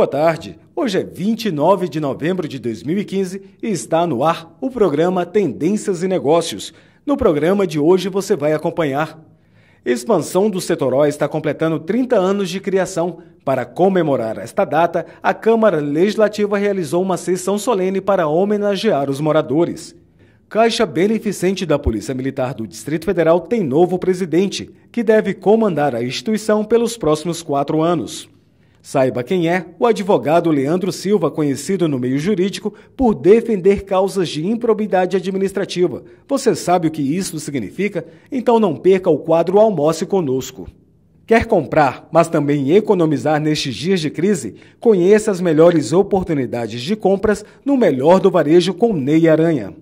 boa tarde. Hoje é 29 de novembro de 2015 e está no ar o programa Tendências e Negócios. No programa de hoje você vai acompanhar. Expansão do Setoró está completando 30 anos de criação. Para comemorar esta data, a Câmara Legislativa realizou uma sessão solene para homenagear os moradores. Caixa Beneficente da Polícia Militar do Distrito Federal tem novo presidente, que deve comandar a instituição pelos próximos quatro anos. Saiba quem é o advogado Leandro Silva, conhecido no meio jurídico por defender causas de improbidade administrativa. Você sabe o que isso significa? Então não perca o quadro Almoce Conosco. Quer comprar, mas também economizar nestes dias de crise? Conheça as melhores oportunidades de compras no melhor do varejo com Ney Aranha.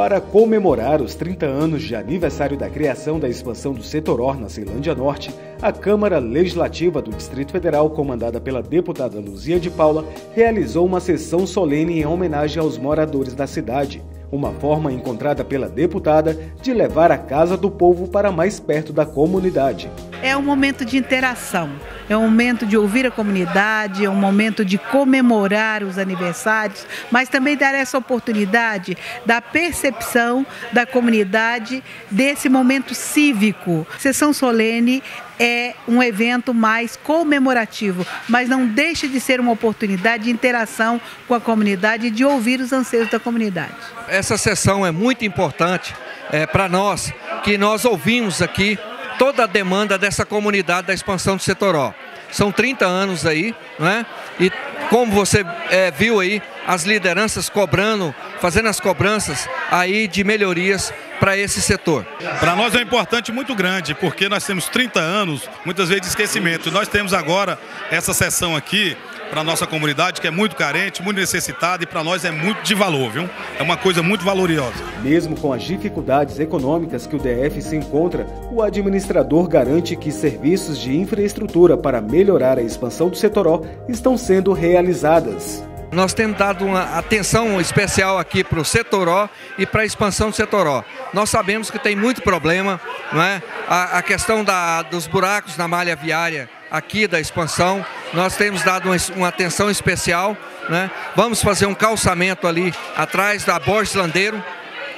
Para comemorar os 30 anos de aniversário da criação da expansão do Setoror na Ceilândia Norte, a Câmara Legislativa do Distrito Federal, comandada pela deputada Luzia de Paula, realizou uma sessão solene em homenagem aos moradores da cidade uma forma encontrada pela deputada de levar a Casa do Povo para mais perto da comunidade. É um momento de interação, é um momento de ouvir a comunidade, é um momento de comemorar os aniversários, mas também dar essa oportunidade da percepção da comunidade desse momento cívico. Sessão solene é um evento mais comemorativo, mas não deixa de ser uma oportunidade de interação com a comunidade e de ouvir os anseios da comunidade. Essa sessão é muito importante é, para nós, que nós ouvimos aqui toda a demanda dessa comunidade da expansão do Setoró. São 30 anos aí, né? E como você é, viu aí, as lideranças cobrando, fazendo as cobranças aí de melhorias para esse setor? Para nós é importante muito grande, porque nós temos 30 anos, muitas vezes de esquecimento. Nós temos agora essa sessão aqui para a nossa comunidade, que é muito carente, muito necessitada e para nós é muito de valor, viu? É uma coisa muito valoriosa. Mesmo com as dificuldades econômicas que o DF se encontra, o administrador garante que serviços de infraestrutura para melhorar a expansão do setoró estão sendo realizadas. Nós temos dado uma atenção especial aqui para o Setoró e para a expansão do Setoró. Nós sabemos que tem muito problema, não é? a, a questão da, dos buracos na malha viária aqui da expansão, nós temos dado uma, uma atenção especial. Né? Vamos fazer um calçamento ali atrás da Borges Landeiro,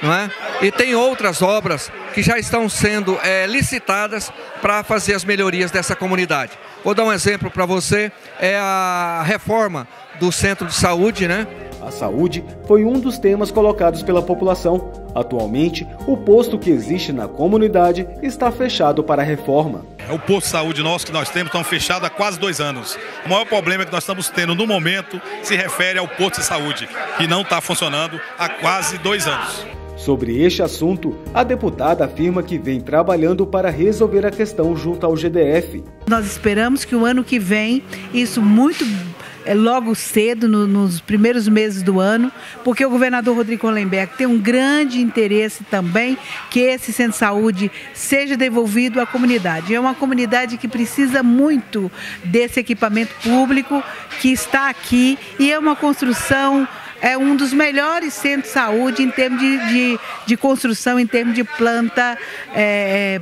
não é? E tem outras obras que já estão sendo é, licitadas para fazer as melhorias dessa comunidade. Vou dar um exemplo para você, é a reforma do centro de saúde, né? A saúde foi um dos temas colocados pela população. Atualmente, o posto que existe na comunidade está fechado para reforma. É o posto de saúde nosso que nós temos estão fechado há quase dois anos. O maior problema que nós estamos tendo no momento se refere ao posto de saúde, que não está funcionando há quase dois anos. Sobre este assunto, a deputada afirma que vem trabalhando para resolver a questão junto ao GDF. Nós esperamos que o ano que vem isso muito logo cedo, no, nos primeiros meses do ano, porque o governador Rodrigo Hollenberg tem um grande interesse também que esse centro de saúde seja devolvido à comunidade. É uma comunidade que precisa muito desse equipamento público que está aqui e é uma construção é um dos melhores centros de saúde em termos de, de, de construção, em termos de planta. É,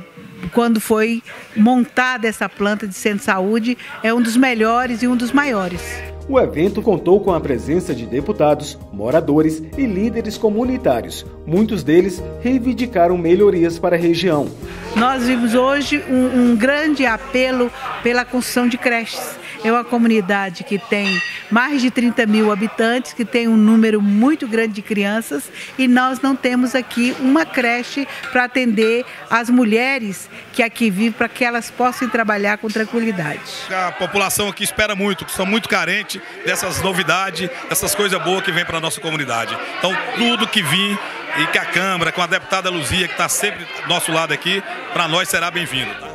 quando foi montada essa planta de centro de saúde, é um dos melhores e um dos maiores. O evento contou com a presença de deputados, moradores e líderes comunitários. Muitos deles reivindicaram melhorias para a região. Nós vimos hoje um, um grande apelo pela construção de creches é uma comunidade que tem mais de 30 mil habitantes, que tem um número muito grande de crianças e nós não temos aqui uma creche para atender as mulheres que aqui vivem, para que elas possam trabalhar com tranquilidade. A população aqui espera muito, que são muito carentes dessas novidades, dessas coisas boas que vêm para a nossa comunidade. Então, tudo que vir e que a Câmara, com a deputada Luzia, que está sempre do nosso lado aqui, para nós será bem-vindo. Tá?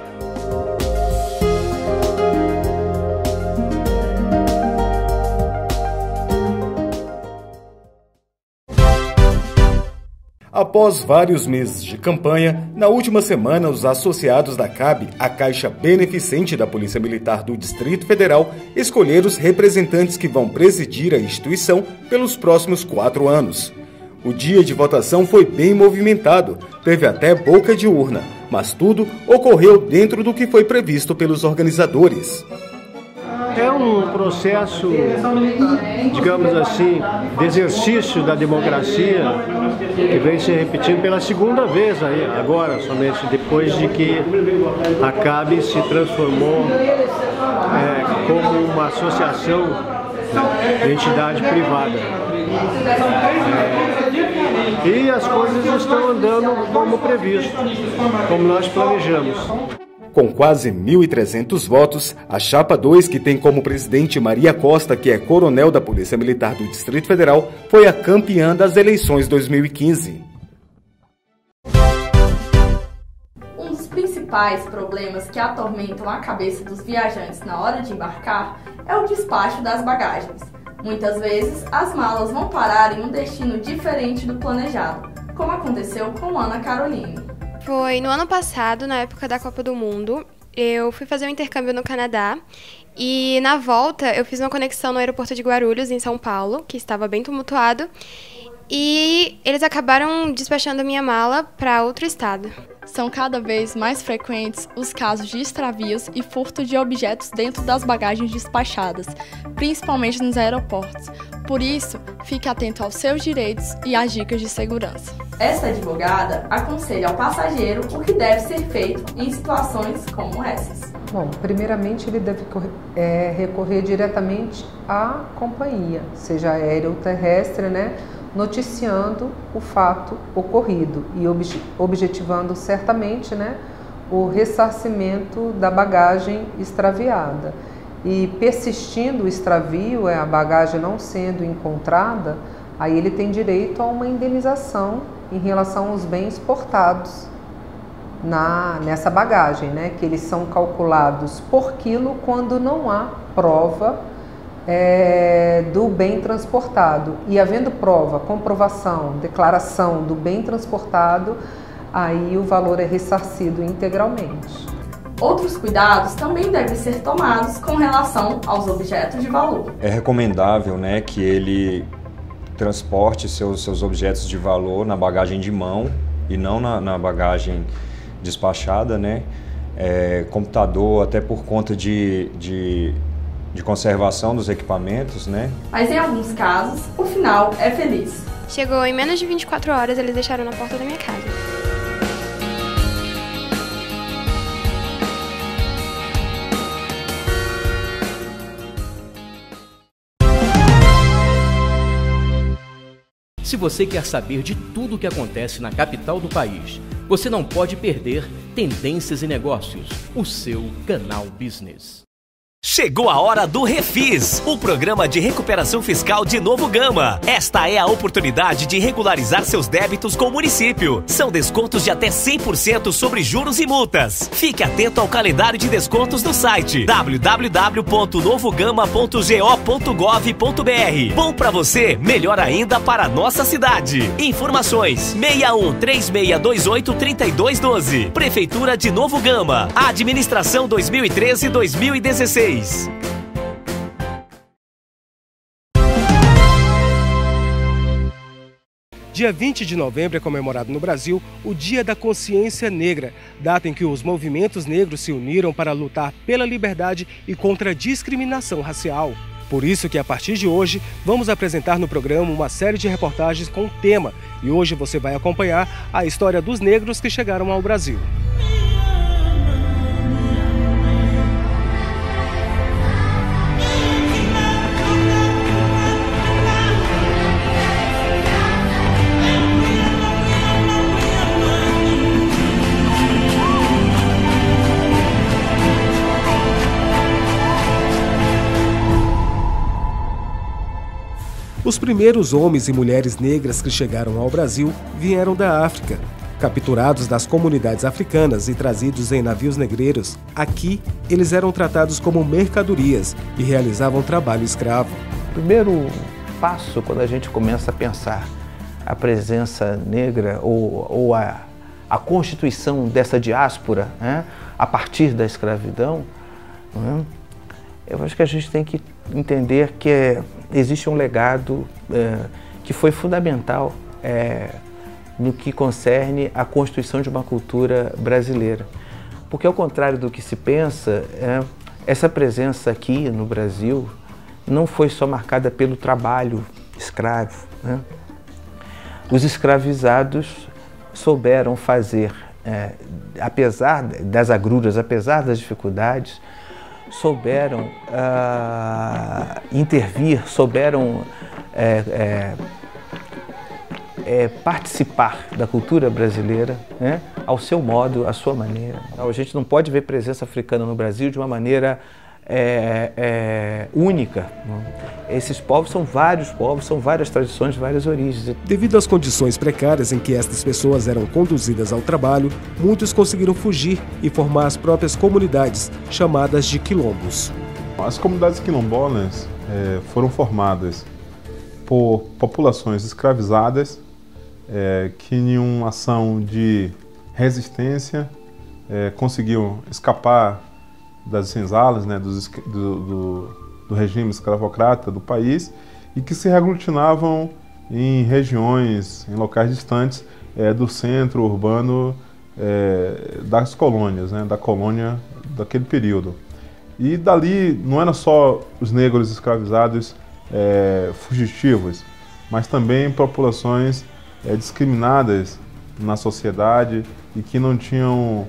Após vários meses de campanha, na última semana, os associados da CAB, a Caixa Beneficente da Polícia Militar do Distrito Federal, escolheram os representantes que vão presidir a instituição pelos próximos quatro anos. O dia de votação foi bem movimentado, teve até boca de urna, mas tudo ocorreu dentro do que foi previsto pelos organizadores. É um processo, digamos assim, de exercício da democracia que vem se repetindo pela segunda vez aí, agora somente, depois de que a CAB se transformou é, como uma associação de entidade privada. É, e as coisas estão andando como previsto, como nós planejamos. Com quase 1.300 votos, a Chapa 2, que tem como presidente Maria Costa, que é coronel da Polícia Militar do Distrito Federal, foi a campeã das eleições 2015. Um dos principais problemas que atormentam a cabeça dos viajantes na hora de embarcar é o despacho das bagagens. Muitas vezes, as malas vão parar em um destino diferente do planejado, como aconteceu com Ana Caroline. Foi no ano passado, na época da Copa do Mundo, eu fui fazer um intercâmbio no Canadá e na volta eu fiz uma conexão no aeroporto de Guarulhos, em São Paulo, que estava bem tumultuado, e eles acabaram despachando a minha mala para outro estado. São cada vez mais frequentes os casos de extravios e furto de objetos dentro das bagagens despachadas, principalmente nos aeroportos. Por isso, fique atento aos seus direitos e às dicas de segurança. Esta advogada aconselha ao passageiro o que deve ser feito em situações como essas. Bom, primeiramente ele deve é, recorrer diretamente à companhia, seja aérea ou terrestre, né? Noticiando o fato ocorrido e obje objetivando certamente né, o ressarcimento da bagagem extraviada. E persistindo o extravio, é a bagagem não sendo encontrada, aí ele tem direito a uma indenização em relação aos bens portados na, nessa bagagem, né? que eles são calculados por quilo quando não há prova é, do bem transportado. E havendo prova, comprovação, declaração do bem transportado, aí o valor é ressarcido integralmente. Outros cuidados também devem ser tomados com relação aos objetos de valor. É recomendável né, que ele transporte seus, seus objetos de valor na bagagem de mão e não na, na bagagem despachada, né? É, computador, até por conta de, de de conservação dos equipamentos, né? Mas em alguns casos, o final é feliz. Chegou em menos de 24 horas, eles deixaram na porta da minha casa. Se você quer saber de tudo o que acontece na capital do país, você não pode perder Tendências e Negócios, o seu canal Business. Chegou a hora do Refis, o programa de recuperação fiscal de Novo Gama. Esta é a oportunidade de regularizar seus débitos com o município. São descontos de até 100% sobre juros e multas. Fique atento ao calendário de descontos no site www.novogama.go.gov.br. Bom para você, melhor ainda para a nossa cidade. Informações: 61 3628 3212. Prefeitura de Novo Gama. Administração 2013-2016. Dia 20 de novembro é comemorado no Brasil o Dia da Consciência Negra, data em que os movimentos negros se uniram para lutar pela liberdade e contra a discriminação racial. Por isso que a partir de hoje vamos apresentar no programa uma série de reportagens com o tema e hoje você vai acompanhar a história dos negros que chegaram ao Brasil. Os primeiros homens e mulheres negras que chegaram ao Brasil vieram da África. Capturados das comunidades africanas e trazidos em navios negreiros, aqui eles eram tratados como mercadorias e realizavam trabalho escravo. Primeiro passo quando a gente começa a pensar a presença negra ou, ou a, a constituição dessa diáspora né, a partir da escravidão, né, eu acho que a gente tem que entender que é, existe um legado é, que foi fundamental é, no que concerne a constituição de uma cultura brasileira. Porque, ao contrário do que se pensa, é, essa presença aqui no Brasil não foi só marcada pelo trabalho escravo. Né? Os escravizados souberam fazer, é, apesar das agruras, apesar das dificuldades, souberam uh, intervir, souberam é, é, é, participar da cultura brasileira né, ao seu modo, à sua maneira. A gente não pode ver presença africana no Brasil de uma maneira é, é, única. Esses povos são vários povos, são várias tradições, várias origens. Devido às condições precárias em que estas pessoas eram conduzidas ao trabalho, muitos conseguiram fugir e formar as próprias comunidades, chamadas de quilombos. As comunidades quilombolas é, foram formadas por populações escravizadas é, que, em uma ação de resistência, é, conseguiam escapar das senzalas, né, do, do, do, regime escravocrata do país e que se reaglutinavam em regiões, em locais distantes é, do centro urbano é, das colônias, né, da colônia daquele período. E dali não eram só os negros escravizados é, fugitivos, mas também populações discriminadas na sociedade e que não tinham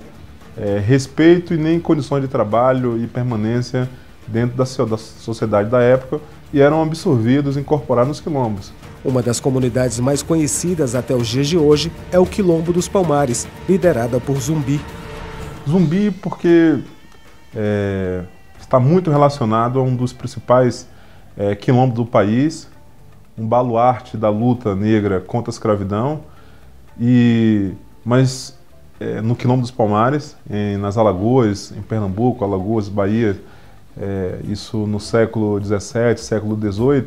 é, respeito e nem condições de trabalho e permanência dentro da, da sociedade da época e eram absorvidos, incorporados nos quilombos. Uma das comunidades mais conhecidas até os dias de hoje é o Quilombo dos Palmares, liderada por Zumbi. Zumbi porque é, está muito relacionado a um dos principais é, quilombos do país, um baluarte da luta negra contra a escravidão, e mas é, no Quilombo dos Palmares, em, nas Alagoas, em Pernambuco, Alagoas, Bahia, é, isso no século XVII, século XVIII.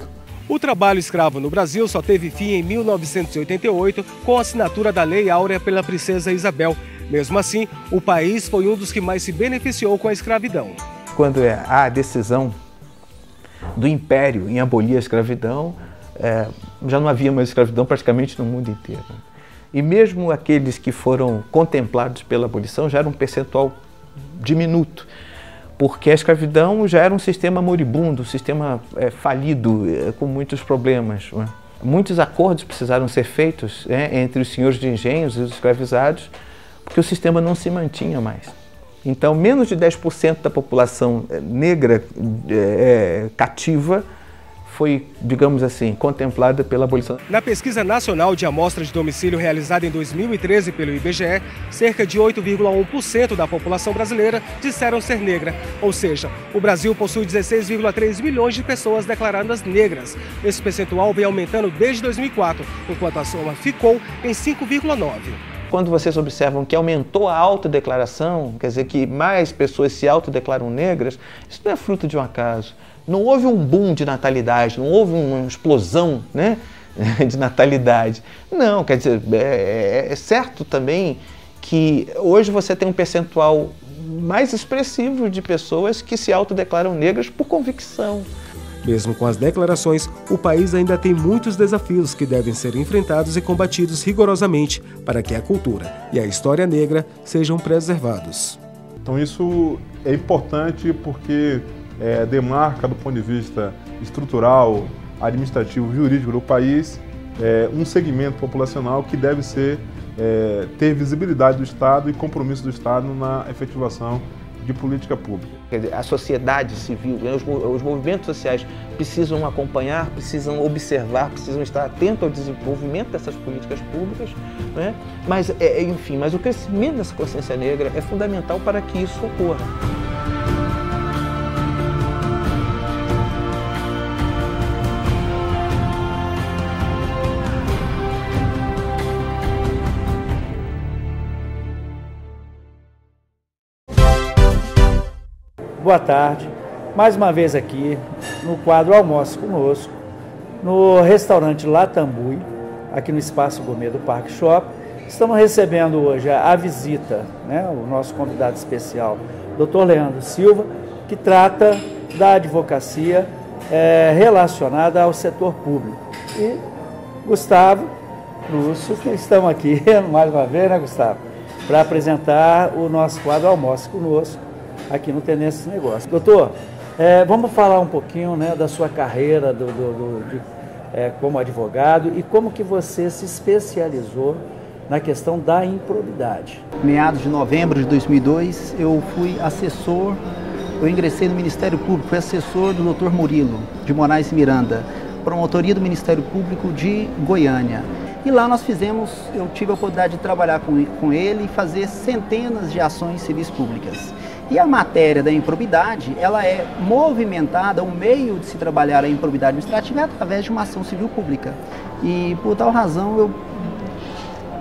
O trabalho escravo no Brasil só teve fim em 1988 com a assinatura da Lei Áurea pela princesa Isabel. Mesmo assim, o país foi um dos que mais se beneficiou com a escravidão. Quando é, há a decisão do Império em abolir a escravidão, é, já não havia mais escravidão praticamente no mundo inteiro. E mesmo aqueles que foram contemplados pela abolição já era um percentual diminuto, porque a escravidão já era um sistema moribundo, um sistema é, falido, é, com muitos problemas. Né? Muitos acordos precisaram ser feitos é, entre os senhores de engenhos e os escravizados, porque o sistema não se mantinha mais. Então, menos de 10% da população é, negra é, cativa foi, digamos assim, contemplada pela abolição. Na pesquisa nacional de amostra de domicílio realizada em 2013 pelo IBGE, cerca de 8,1% da população brasileira disseram ser negra, ou seja, o Brasil possui 16,3 milhões de pessoas declaradas negras. Esse percentual vem aumentando desde 2004, enquanto a soma ficou em 5,9 quando vocês observam que aumentou a autodeclaração, quer dizer que mais pessoas se autodeclaram negras, isso não é fruto de um acaso. Não houve um boom de natalidade, não houve uma explosão né, de natalidade. Não, quer dizer, é, é, é certo também que hoje você tem um percentual mais expressivo de pessoas que se autodeclaram negras por convicção. Mesmo com as declarações, o país ainda tem muitos desafios que devem ser enfrentados e combatidos rigorosamente para que a cultura e a história negra sejam preservados. Então isso é importante porque é, demarca do ponto de vista estrutural, administrativo, jurídico do país é, um segmento populacional que deve ser é, ter visibilidade do Estado e compromisso do Estado na efetivação de política pública. A sociedade civil, né, os movimentos sociais precisam acompanhar, precisam observar, precisam estar atentos ao desenvolvimento dessas políticas públicas, né? mas, é, enfim, mas o crescimento dessa consciência negra é fundamental para que isso ocorra. Boa tarde. Mais uma vez aqui no quadro Almoço Conosco, no restaurante Latambui, aqui no Espaço Gourmet do Parque Shop. Estamos recebendo hoje a, visita, né, o nosso convidado especial, Dr. Leandro Silva, que trata da advocacia é, relacionada ao setor público. E Gustavo Lúcio, que estamos aqui mais uma vez, né, Gustavo, para apresentar o nosso quadro Almoço Conosco aqui no Tendências Negócios. Doutor, é, vamos falar um pouquinho né, da sua carreira do, do, do de, é, como advogado e como que você se especializou na questão da improbidade. Meados de novembro de 2002, eu fui assessor, eu ingressei no Ministério Público, fui assessor do Dr. Murilo, de Moraes Miranda, promotoria do Ministério Público de Goiânia. E lá nós fizemos, eu tive a oportunidade de trabalhar com, com ele e fazer centenas de ações civis públicas. E a matéria da improbidade, ela é movimentada, o meio de se trabalhar a improbidade administrativa é através de uma ação civil pública. E por tal razão eu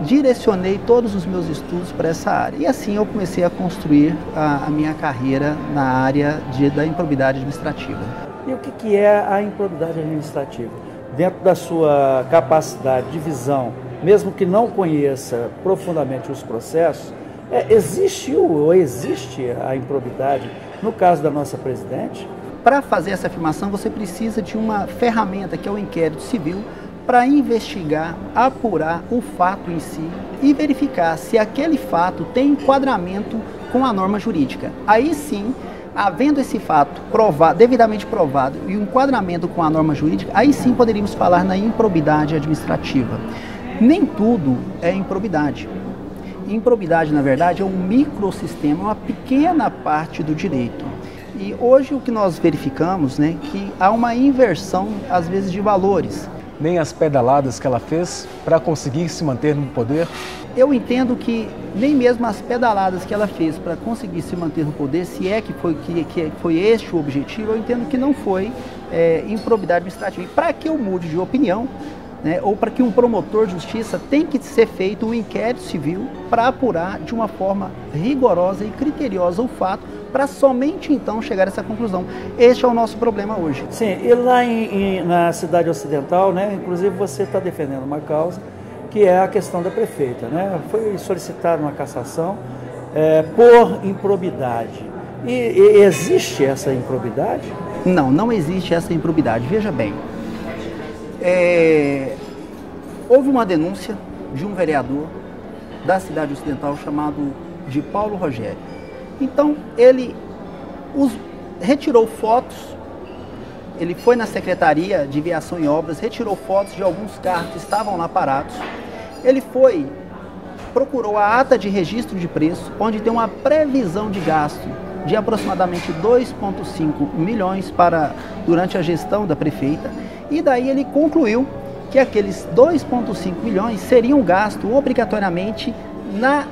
direcionei todos os meus estudos para essa área. E assim eu comecei a construir a, a minha carreira na área de, da improbidade administrativa. E o que, que é a improbidade administrativa? Dentro da sua capacidade de visão, mesmo que não conheça profundamente os processos, é, existiu ou existe a improbidade no caso da nossa presidente? Para fazer essa afirmação, você precisa de uma ferramenta que é o inquérito civil para investigar, apurar o fato em si e verificar se aquele fato tem enquadramento com a norma jurídica. Aí sim, havendo esse fato provado, devidamente provado e um enquadramento com a norma jurídica, aí sim poderíamos falar na improbidade administrativa. Nem tudo é improbidade. Improbidade, na verdade, é um microsistema, uma pequena parte do direito. E hoje o que nós verificamos, né, que há uma inversão às vezes de valores nem as pedaladas que ela fez para conseguir se manter no poder? Eu entendo que nem mesmo as pedaladas que ela fez para conseguir se manter no poder, se é que foi, que, que foi este o objetivo, eu entendo que não foi é, improbidade administrativa. E para que eu mude de opinião, né, ou para que um promotor de justiça tem que ser feito um inquérito civil para apurar de uma forma rigorosa e criteriosa o fato para somente então chegar a essa conclusão. Este é o nosso problema hoje. Sim, e lá em, em, na cidade ocidental, né, inclusive você está defendendo uma causa que é a questão da prefeita. Né? Foi solicitada uma cassação é, por improbidade. E, e existe essa improbidade? Não, não existe essa improbidade. Veja bem, é, houve uma denúncia de um vereador da cidade ocidental chamado de Paulo Rogério. Então ele os, retirou fotos, ele foi na Secretaria de Viação e Obras, retirou fotos de alguns carros que estavam lá parados. Ele foi, procurou a ata de registro de preço, onde tem uma previsão de gasto de aproximadamente 2,5 milhões para durante a gestão da prefeita, e daí ele concluiu que aqueles 2,5 milhões seriam gastos obrigatoriamente na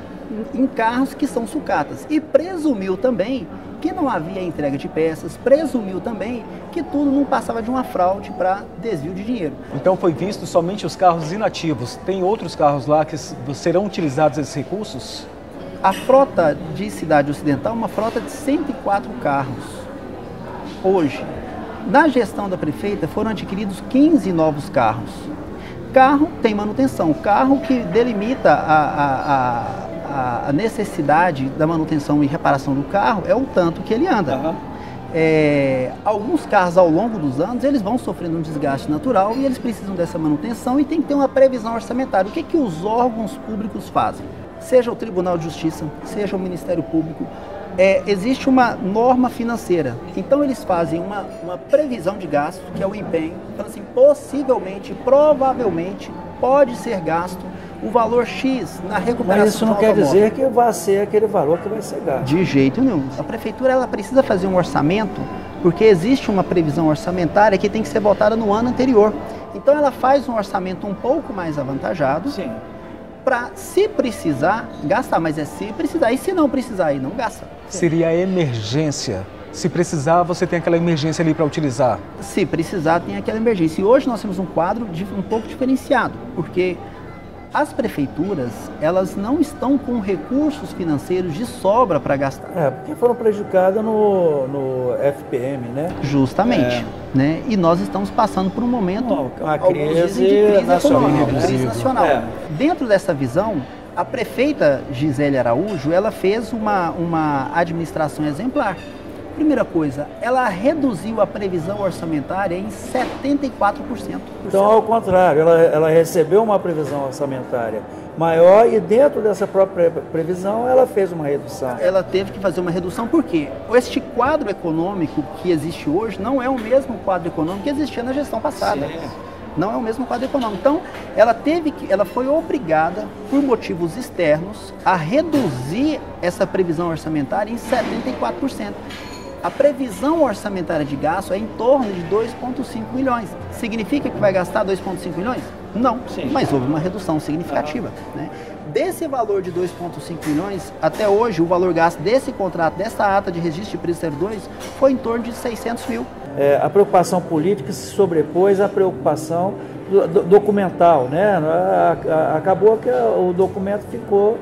em carros que são sucatas. E presumiu também que não havia entrega de peças, presumiu também que tudo não passava de uma fraude para desvio de dinheiro. Então foi visto somente os carros inativos. Tem outros carros lá que serão utilizados esses recursos? A frota de Cidade Ocidental é uma frota de 104 carros. Hoje, na gestão da prefeita foram adquiridos 15 novos carros. Carro tem manutenção, carro que delimita a, a, a a, necessidade da manutenção e reparação do carro é o tanto que ele anda. Uhum. É, alguns carros ao longo dos anos eles vão sofrendo um desgaste natural e eles precisam dessa manutenção e tem que ter uma previsão orçamentária. O que, que os órgãos públicos fazem? Seja o Tribunal de Justiça, seja o Ministério Público, é, existe uma norma financeira. Então eles fazem uma, uma previsão de gasto, que é o empenho. Então assim, possivelmente, provavelmente, pode ser gasto o valor X na recuperação. Mas isso não quer dizer que vai ser aquele valor que vai ser gasto. De jeito nenhum. A prefeitura ela precisa fazer um orçamento porque existe uma previsão orçamentária que tem que ser votada no ano anterior. Então ela faz um orçamento um pouco mais avantajado. Sim. Para, se precisar, gastar, mas é se precisar. E se não precisar, aí não gasta. Seria a emergência. Se precisar, você tem aquela emergência ali para utilizar. Se precisar, tem aquela emergência. E hoje nós temos um quadro de, um pouco diferenciado, porque as prefeituras, elas não estão com recursos financeiros de sobra para gastar. É, porque foram prejudicadas no, no FPM, né? Justamente. É. Né? E nós estamos passando por um momento, uma crise, crise nacional. Econômica, crise nacional. É. Dentro dessa visão, a prefeita Gisele Araújo, ela fez uma, uma administração exemplar. Primeira coisa, ela reduziu a previsão orçamentária em 74%. Então, ao contrário, ela, ela recebeu uma previsão orçamentária maior e dentro dessa própria previsão ela fez uma redução. Ela teve que fazer uma redução porque este quadro econômico que existe hoje não é o mesmo quadro econômico que existia na gestão passada. Sim. Não é o mesmo quadro econômico. Então, ela teve que, ela foi obrigada, por motivos externos, a reduzir essa previsão orçamentária em 74%. A previsão orçamentária de gasto é em torno de 2,5 milhões. Significa que vai gastar 2,5 milhões? Não, Sim. mas houve uma redução significativa. Né? Desse valor de 2,5 milhões, até hoje, o valor gasto desse contrato, dessa ata de registro de preço 02, foi em torno de 600 mil. É, a preocupação política se sobrepôs à preocupação do, do, documental. Né? Acabou que o documento ficou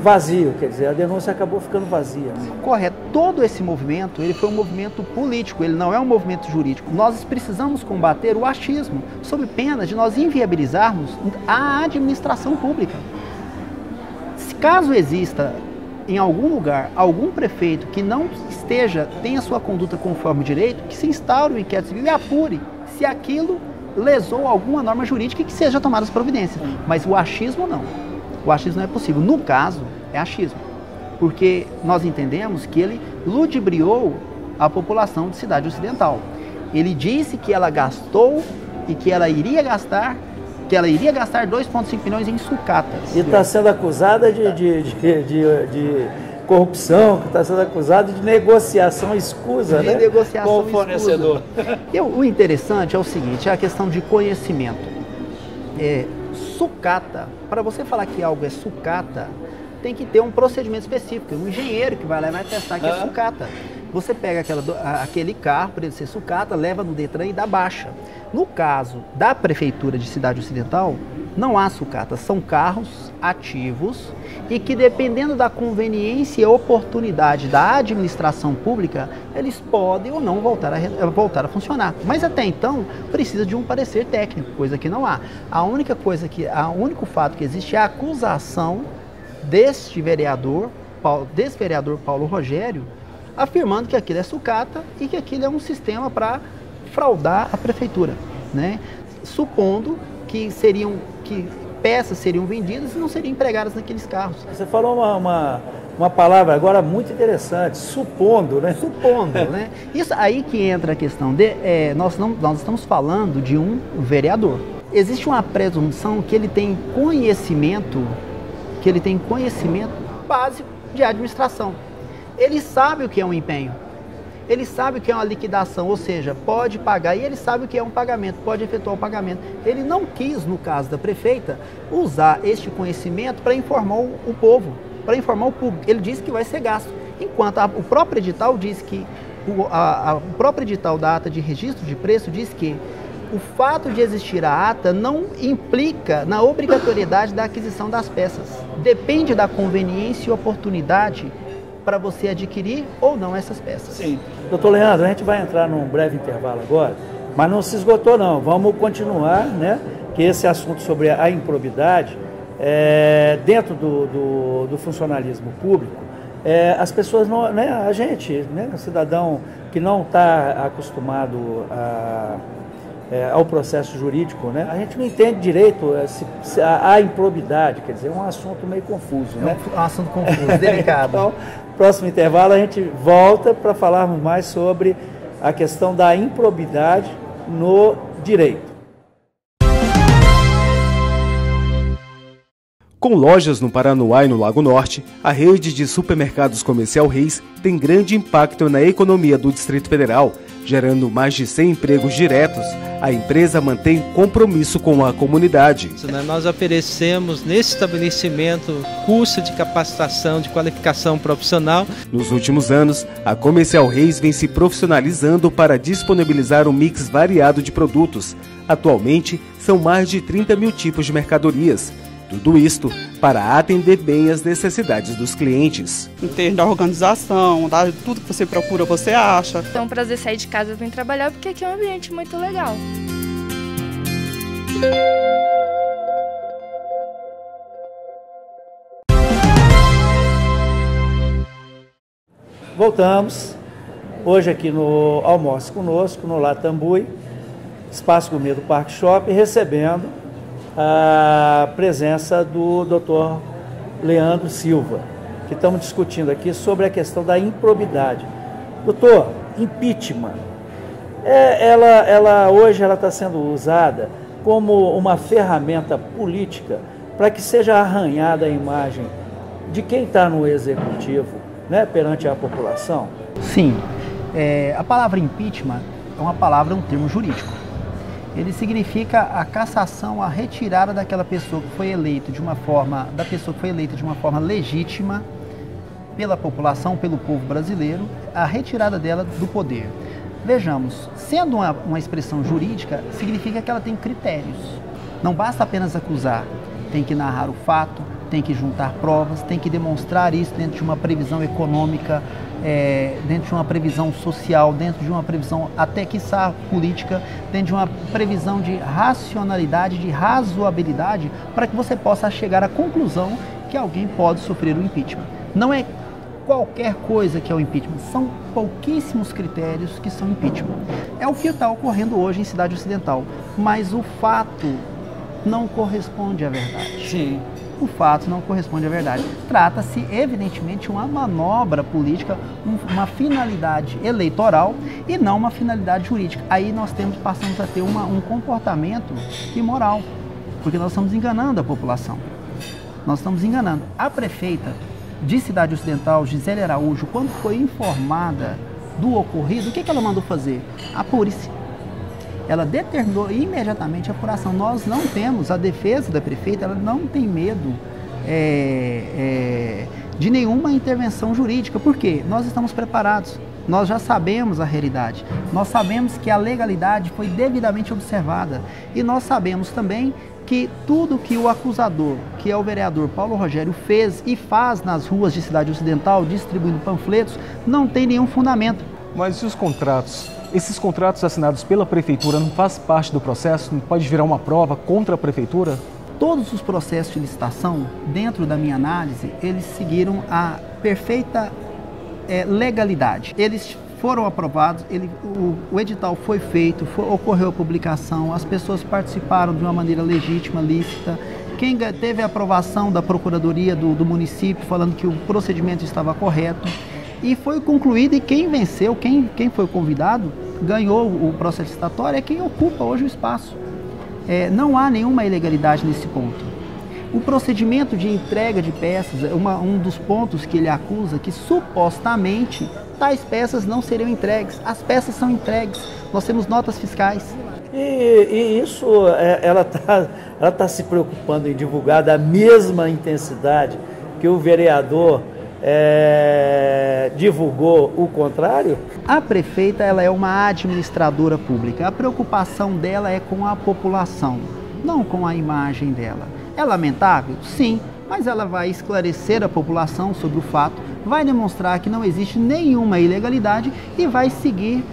vazio, quer dizer, a denúncia acabou ficando vazia. Correto. Todo esse movimento, ele foi um movimento político, ele não é um movimento jurídico. Nós precisamos combater o achismo, sob pena de nós inviabilizarmos a administração pública. Se caso exista em algum lugar algum prefeito que não esteja, tenha sua conduta conforme o direito, que se instaure o inquérito civil e apure se aquilo lesou alguma norma jurídica e que seja tomadas providências. Mas o achismo não o achismo não é possível. No caso, é achismo, porque nós entendemos que ele ludibriou a população de cidade ocidental. Ele disse que ela gastou e que ela iria gastar que ela iria gastar 2,5 milhões em sucatas. E está sendo acusada de, de, de, de, de corrupção, que está sendo acusada de negociação escusa, de né? negociação com o fornecedor. Eu, o interessante é o seguinte, é a questão de conhecimento. É, sucata. Para você falar que algo é sucata, tem que ter um procedimento específico. Um engenheiro que vai lá e vai testar que é sucata. Você pega aquela, aquele carro para ele ser sucata, leva no Detran e dá baixa. No caso da Prefeitura de Cidade Ocidental, não há sucata, são carros ativos e que, dependendo da conveniência e oportunidade da administração pública, eles podem ou não voltar a, voltar a funcionar. Mas até então, precisa de um parecer técnico, coisa que não há. A única coisa que, o único fato que existe é a acusação deste vereador, desse vereador Paulo Rogério, afirmando que aquilo é sucata e que aquilo é um sistema para fraudar a prefeitura, né? Supondo que seriam que peças seriam vendidas e não seriam empregadas naqueles carros. Você falou uma, uma, uma palavra agora muito interessante, supondo, né? Supondo, né? Isso aí que entra a questão de é, nós não nós estamos falando de um vereador. Existe uma presunção que ele tem conhecimento, que ele tem conhecimento básico de administração. Ele sabe o que é um empenho. Ele sabe o que é uma liquidação, ou seja, pode pagar e ele sabe o que é um pagamento, pode efetuar o pagamento. Ele não quis, no caso da prefeita, usar este conhecimento para informar o, povo, para informar o público. Ele disse que vai ser gasto. Enquanto a, o próprio edital diz que, o, a, a, o próprio edital da ata de registro de preço diz que o fato de existir a ata não implica na obrigatoriedade da aquisição das peças. Depende da conveniência e oportunidade para você adquirir ou não essas peças. Sim. Doutor Leandro, a gente vai entrar num breve intervalo agora, mas não se esgotou não, vamos continuar, né? Que esse assunto sobre a improbidade, é, dentro do, do, do, funcionalismo público, é, as pessoas não, né, a gente, né, cidadão que não está acostumado a, é, ao processo jurídico, né, a gente não entende direito é, se, se a, a, improbidade, quer dizer, é um assunto meio confuso, né? É um assunto confuso, delicado. então, próximo intervalo a gente volta para falarmos mais sobre a questão da improbidade no direito. Com lojas no Paranoá e no Lago Norte, a rede de supermercados Comercial Reis tem grande impacto na economia do Distrito Federal, gerando mais de 100 empregos diretos. A empresa mantém compromisso com a comunidade. Né, nós oferecemos nesse estabelecimento curso de capacitação, de qualificação profissional. Nos últimos anos, a Comercial Reis vem se profissionalizando para disponibilizar um mix variado de produtos. Atualmente, são mais de 30 mil tipos de mercadorias tudo isto para atender bem as necessidades dos clientes. Em termos da organização, da, tudo que você procura, você acha. É um prazer sair de casa e vir trabalhar porque aqui é um ambiente muito legal. Voltamos. Hoje aqui no Almoço Conosco, no Latambui, Espaço Gourmet do Parque Shopping, recebendo a presença do Dr. Leandro Silva, que estamos discutindo aqui sobre a questão da improbidade. Doutor, impeachment, é, ela, ela hoje ela está sendo usada como uma ferramenta política para que seja arranhada a imagem de quem está no executivo né, perante a população? Sim. É, a palavra impeachment é uma palavra, um termo jurídico. Ele significa a cassação, a retirada daquela pessoa que foi eleita de uma forma, da pessoa que foi eleita de uma forma legítima pela população, pelo povo brasileiro, a retirada dela do poder. Vejamos, sendo uma, uma expressão jurídica, significa que ela tem critérios. Não basta apenas acusar, tem que narrar o fato, tem que juntar provas, tem que demonstrar isso dentro de uma previsão econômica, é, dentro de uma previsão social, dentro de uma previsão até quiçá política, dentro de uma previsão de racionalidade, de razoabilidade, para que você possa chegar à conclusão que alguém pode sofrer o impeachment. Não é qualquer coisa que é o impeachment. São pouquíssimos critérios que são impeachment. É o que está ocorrendo hoje em Cidade Ocidental. Mas o fato não corresponde à verdade. Sim. O fato não corresponde à verdade. Trata-se, evidentemente, de uma manobra política, uma finalidade eleitoral e não uma finalidade jurídica. Aí nós temos, passamos a ter uma, um comportamento imoral, porque nós estamos enganando a população. Nós estamos enganando. A prefeita de Cidade Ocidental, Gisele Araújo, quando foi informada do ocorrido, o que, que ela mandou fazer? Apure-se. Ela determinou imediatamente a apuração. Nós não temos, a defesa da prefeita, ela não tem medo é, é, de nenhuma intervenção jurídica. Por quê? Nós estamos preparados. Nós já sabemos a realidade. Nós sabemos que a legalidade foi devidamente observada. E nós sabemos também que tudo que o acusador, que é o vereador Paulo Rogério, fez e faz nas ruas de Cidade Ocidental, distribuindo panfletos, não tem nenhum fundamento. Mas e os contratos? Esses contratos assinados pela prefeitura não faz parte do processo? Não pode virar uma prova contra a prefeitura? Todos os processos de licitação, dentro da minha análise, eles seguiram a perfeita é, legalidade. Eles foram aprovados, ele, o, o edital foi feito, foi, ocorreu a publicação, as pessoas participaram de uma maneira legítima, lícita. Quem teve a aprovação da Procuradoria do, do município falando que o procedimento estava correto e foi concluído e quem venceu, quem, quem foi convidado, ganhou o processo licitatório é quem ocupa hoje o espaço. É, não há nenhuma ilegalidade nesse ponto. O procedimento de entrega de peças, uma, um dos pontos que ele acusa que supostamente tais peças não seriam entregues. As peças são entregues, nós temos notas fiscais. E, e isso, é, ela está ela tá se preocupando em divulgar da mesma intensidade que o vereador é, divulgou o contrário? A prefeita ela é uma administradora pública. A preocupação dela é com a população, não com a imagem dela. É lamentável? Sim, mas ela vai esclarecer a população sobre o fato, vai demonstrar que não existe nenhuma ilegalidade e vai seguir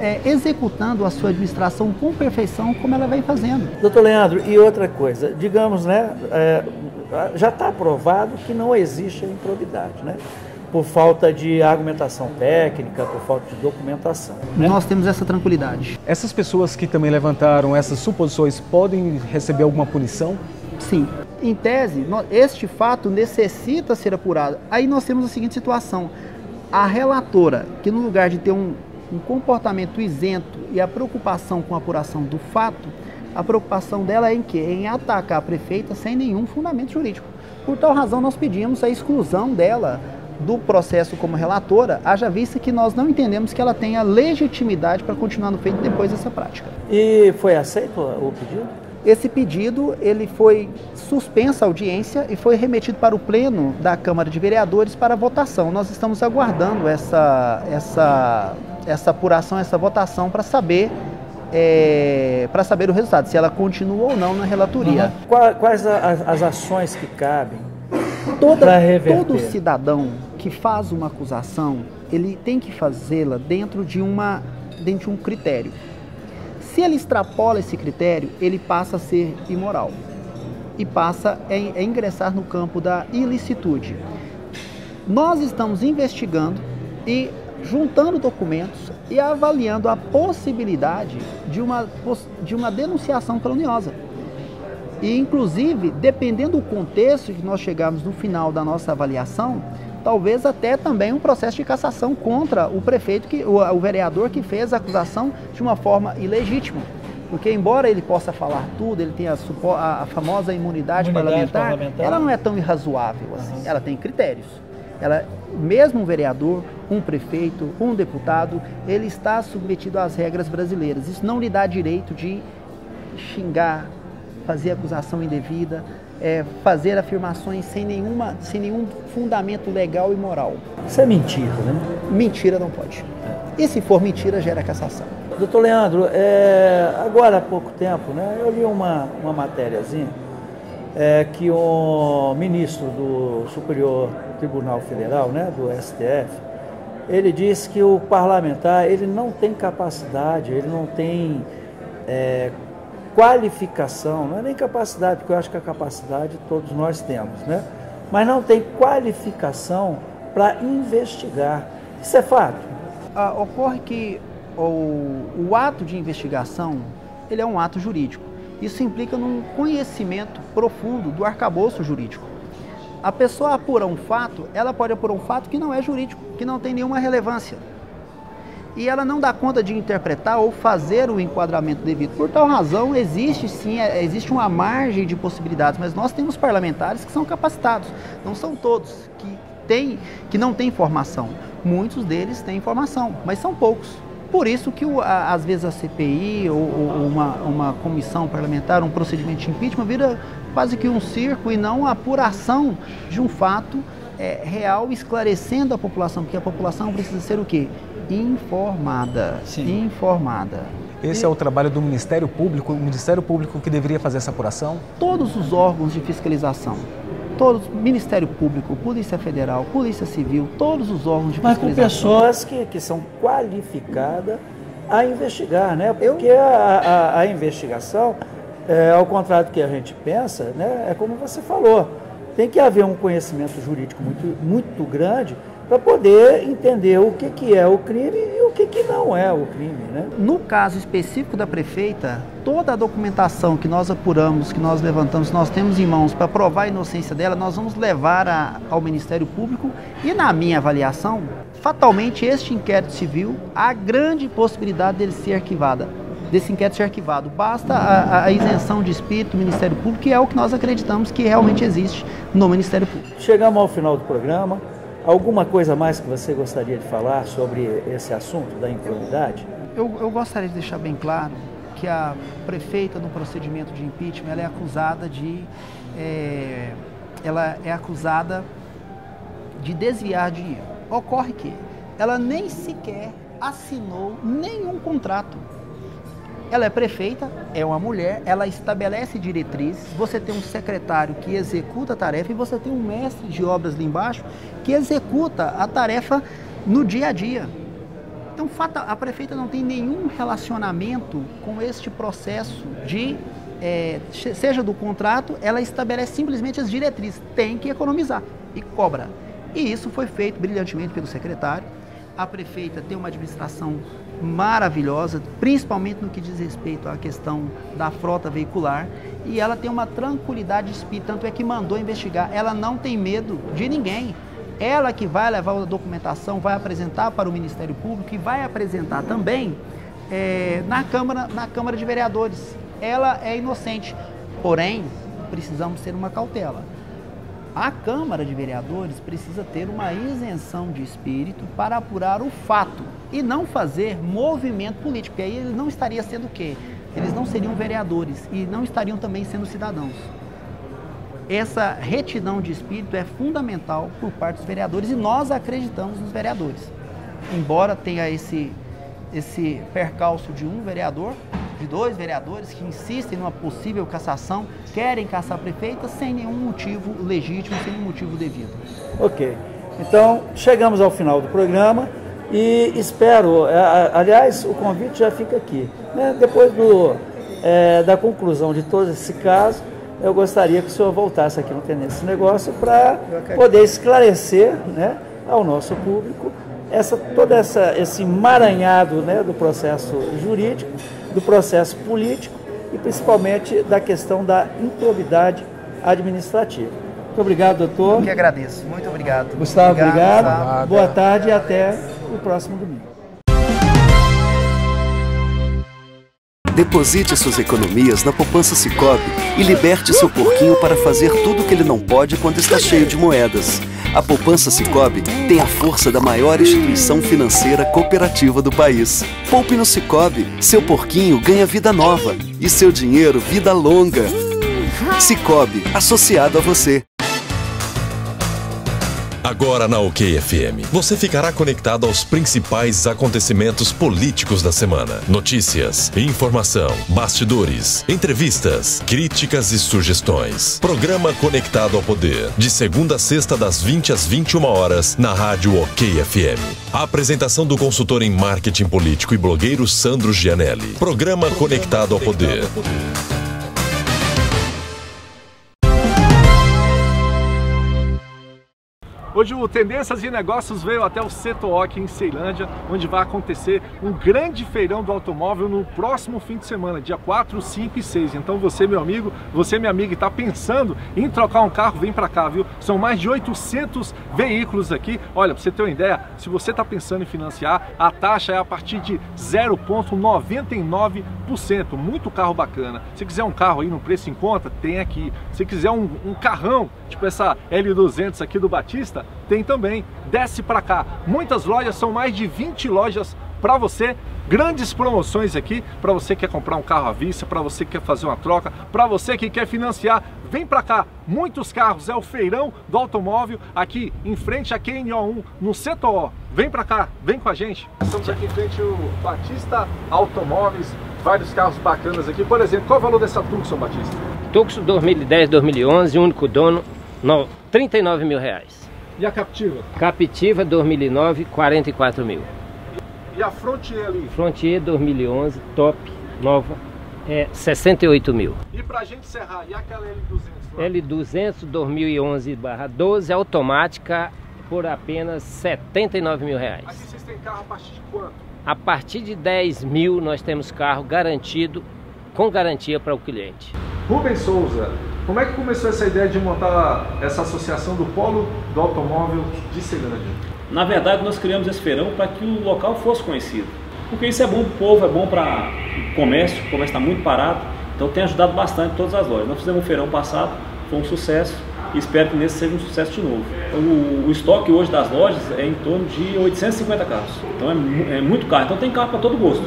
é, executando a sua administração com perfeição, como ela vem fazendo. Doutor Leandro, e outra coisa, digamos, né, é, já está provado que não existe a improbidade, né? Por falta de argumentação técnica, por falta de documentação. Né? Nós temos essa tranquilidade. Essas pessoas que também levantaram essas suposições podem receber alguma punição? Sim. Em tese, este fato necessita ser apurado. Aí nós temos a seguinte situação: a relatora, que no lugar de ter um, um comportamento isento e a preocupação com a apuração do fato, a preocupação dela é em quê? Em atacar a prefeita sem nenhum fundamento jurídico. Por tal razão, nós pedimos a exclusão dela do processo como relatora, haja vista que nós não entendemos que ela tenha legitimidade para continuar no feito depois dessa prática. E foi aceito o pedido? Esse pedido ele foi suspensa a audiência e foi remetido para o pleno da Câmara de Vereadores para votação. Nós estamos aguardando essa essa essa apuração, essa votação para saber é, para saber o resultado, se ela continua ou não na relatoria. Uhum. Quais as, as, ações que cabem? Toda, todo cidadão que faz uma acusação, ele tem que fazê-la dentro de uma dentro de um critério. Se ele extrapola esse critério, ele passa a ser imoral e passa a, a ingressar no campo da ilicitude. Nós estamos investigando e juntando documentos e avaliando a possibilidade de uma, de uma denunciação caluniosa. E, inclusive, dependendo do contexto que nós chegamos no final da nossa avaliação, talvez até também um processo de cassação contra o prefeito, que, o, o vereador que fez a acusação de uma forma ilegítima. Porque, embora ele possa falar tudo, ele tenha a, a famosa imunidade, imunidade parlamentar, parlamentar, ela não é tão irrazoável assim. Ela tem critérios. Ela, mesmo um vereador, um prefeito, um deputado, ele está submetido às regras brasileiras. Isso não lhe dá direito de xingar, fazer acusação indevida, é, fazer afirmações sem, nenhuma, sem nenhum fundamento legal e moral. Isso é mentira, né? Mentira não pode. E se for mentira, gera cassação. Doutor Leandro, é, agora há pouco tempo, né, eu li uma, uma matériazinha é, que o ministro do Superior Tribunal Federal, né, do STF, ele disse que o parlamentar ele não tem capacidade, ele não tem é, qualificação, não é nem capacidade, porque eu acho que a capacidade todos nós temos, né? mas não tem qualificação para investigar. Isso é fato. Ah, ocorre que o, o ato de investigação ele é um ato jurídico. Isso implica num conhecimento profundo do arcabouço jurídico. A pessoa apura um fato, ela pode apurar um fato que não é jurídico, que não tem nenhuma relevância. E ela não dá conta de interpretar ou fazer o enquadramento devido. Por tal razão, existe sim, é, existe uma margem de possibilidades, mas nós temos parlamentares que são capacitados. Não são todos que, têm, que não têm formação. Muitos deles têm formação, mas são poucos. Por isso que às vezes a CPI ou, uma, uma comissão parlamentar, um procedimento de impeachment vira quase que um circo e não a apuração de um fato é, real, esclarecendo a população, porque a população precisa ser o quê? Informada. Sim. Informada. Esse é o trabalho do Ministério Público, o Ministério Público que deveria fazer essa apuração? Todos os órgãos de fiscalização todos, Ministério Público, Polícia Federal, Polícia Civil, todos os órgãos de Mas com pessoas que, que são qualificadas a investigar, né? Porque a, a, a, investigação, é, ao contrário do que a gente pensa, né, é como você falou, tem que haver um conhecimento jurídico muito, muito grande para poder entender o que, que é o crime e o que, que não é o crime. Né? No caso específico da prefeita, toda a documentação que nós apuramos, que nós levantamos, nós temos em mãos para provar a inocência dela, nós vamos levar a, ao Ministério Público e, na minha avaliação, fatalmente este inquérito civil, há grande possibilidade dele ser arquivada desse inquérito ser arquivado. Basta a, a, isenção de espírito do Ministério Público, que é o que nós acreditamos que realmente existe no Ministério Público. Chegamos ao final do programa. Alguma coisa mais que você gostaria de falar sobre esse assunto da impunidade? Eu, eu gostaria de deixar bem claro que a prefeita no procedimento de impeachment ela é acusada de é, ela é acusada de desviar dinheiro. Ocorre que ela nem sequer assinou nenhum contrato ela é prefeita, é uma mulher, ela estabelece diretrizes, você tem um secretário que executa a tarefa e você tem um mestre de obras ali embaixo que executa a tarefa no dia a dia. Então, a prefeita não tem nenhum relacionamento com este processo de, é, seja do contrato, ela estabelece simplesmente as diretrizes, tem que economizar e cobra. E isso foi feito brilhantemente pelo secretário. A prefeita tem uma administração maravilhosa, principalmente no que diz respeito à questão da frota veicular, e ela tem uma tranquilidade de espírito, tanto é que mandou investigar. Ela não tem medo de ninguém. Ela que vai levar a documentação, vai apresentar para o Ministério Público e vai apresentar também é, na, Câmara, na Câmara de Vereadores. Ela é inocente, porém, precisamos ter uma cautela a Câmara de Vereadores precisa ter uma isenção de espírito para apurar o fato e não fazer movimento político, porque aí ele não estaria sendo o quê? Eles não seriam vereadores e não estariam também sendo cidadãos. Essa retidão de espírito é fundamental por parte dos vereadores e nós acreditamos nos vereadores. Embora tenha esse, esse percalço de um vereador, de dois vereadores que insistem numa possível cassação, querem caçar a prefeita sem nenhum motivo legítimo, sem nenhum motivo devido. Ok. Então, chegamos ao final do programa e espero, é, aliás, o convite já fica aqui. Né? Depois do, é, da conclusão de todo esse caso, eu gostaria que o senhor voltasse aqui no Tenência Negócio para poder esclarecer né, ao nosso público essa, todo essa, esse emaranhado né, do processo jurídico do processo político e principalmente da questão da improbidade administrativa. Muito obrigado, doutor. Eu que agradeço. Muito obrigado. Gustavo, obrigado. obrigado. Boa tarde e até o próximo domingo. Deposite suas economias na poupança Cicobi e liberte seu porquinho para fazer tudo o que ele não pode quando está cheio de moedas. A poupança Cicobi tem a força da maior instituição financeira cooperativa do país. Poupe no Cicobi, seu porquinho ganha vida nova e seu dinheiro vida longa. Cicobi, associado a você. Agora na OK FM, você ficará conectado aos principais acontecimentos políticos da semana. Notícias, informação, bastidores, entrevistas, críticas e sugestões. Programa Conectado ao Poder, de segunda a sexta das 20 às 21 horas na rádio OK FM. A apresentação do consultor em marketing político e blogueiro Sandro Gianelli. Programa Conectado ao Poder. Hoje o Tendências e Negócios veio até o aqui em Ceilândia, onde vai acontecer um grande feirão do automóvel no próximo fim de semana, dia 4, 5 e 6. Então você, meu amigo, você, minha amiga, está pensando em trocar um carro, vem para cá, viu? São mais de 800 veículos aqui. Olha, para você ter uma ideia, se você está pensando em financiar, a taxa é a partir de 0,99%. Muito carro bacana. Se quiser um carro aí no preço em conta, tem aqui. Se quiser um, um carrão, tipo essa L200 aqui do Batista, tem também. Desce para cá. Muitas lojas, são mais de 20 lojas para você. Grandes promoções aqui para você que quer comprar um carro à vista, para você que quer fazer uma troca, para você que quer financiar. Vem para cá, muitos carros, é o feirão do automóvel aqui em frente à QNO1 no setor. Vem para cá, vem com a gente. Estamos aqui em frente ao Batista Automóveis, vários carros bacanas aqui. Por exemplo, qual o valor dessa Tucson, Batista? Tucson 2010, 2011, único dono, no, 39 mil reais. E a Captiva? Captiva 2009, 44 mil. E a Frontier ali? Frontier 2011, top, nova, é 68 mil. E pra gente encerrar, e aquela L200? Lá? L200 2011-12, automática, por apenas 79 mil reais. Aqui vocês têm carro a partir de quanto? A partir de 10 mil nós temos carro garantido, com garantia para o cliente. Rubens Souza, como é que começou essa ideia de montar essa associação do Polo do Automóvel de Ceilândia? Na verdade, nós criamos esse feirão para que o local fosse conhecido. Porque isso é bom para o povo, é bom para o comércio, o comércio está muito parado, então tem ajudado bastante todas as lojas. Nós fizemos um feirão passado, foi um sucesso espero que nesse seja um sucesso de novo. O, o estoque hoje das lojas é em torno de 850 carros, então é, é muito carro, então tem carro para todo gosto.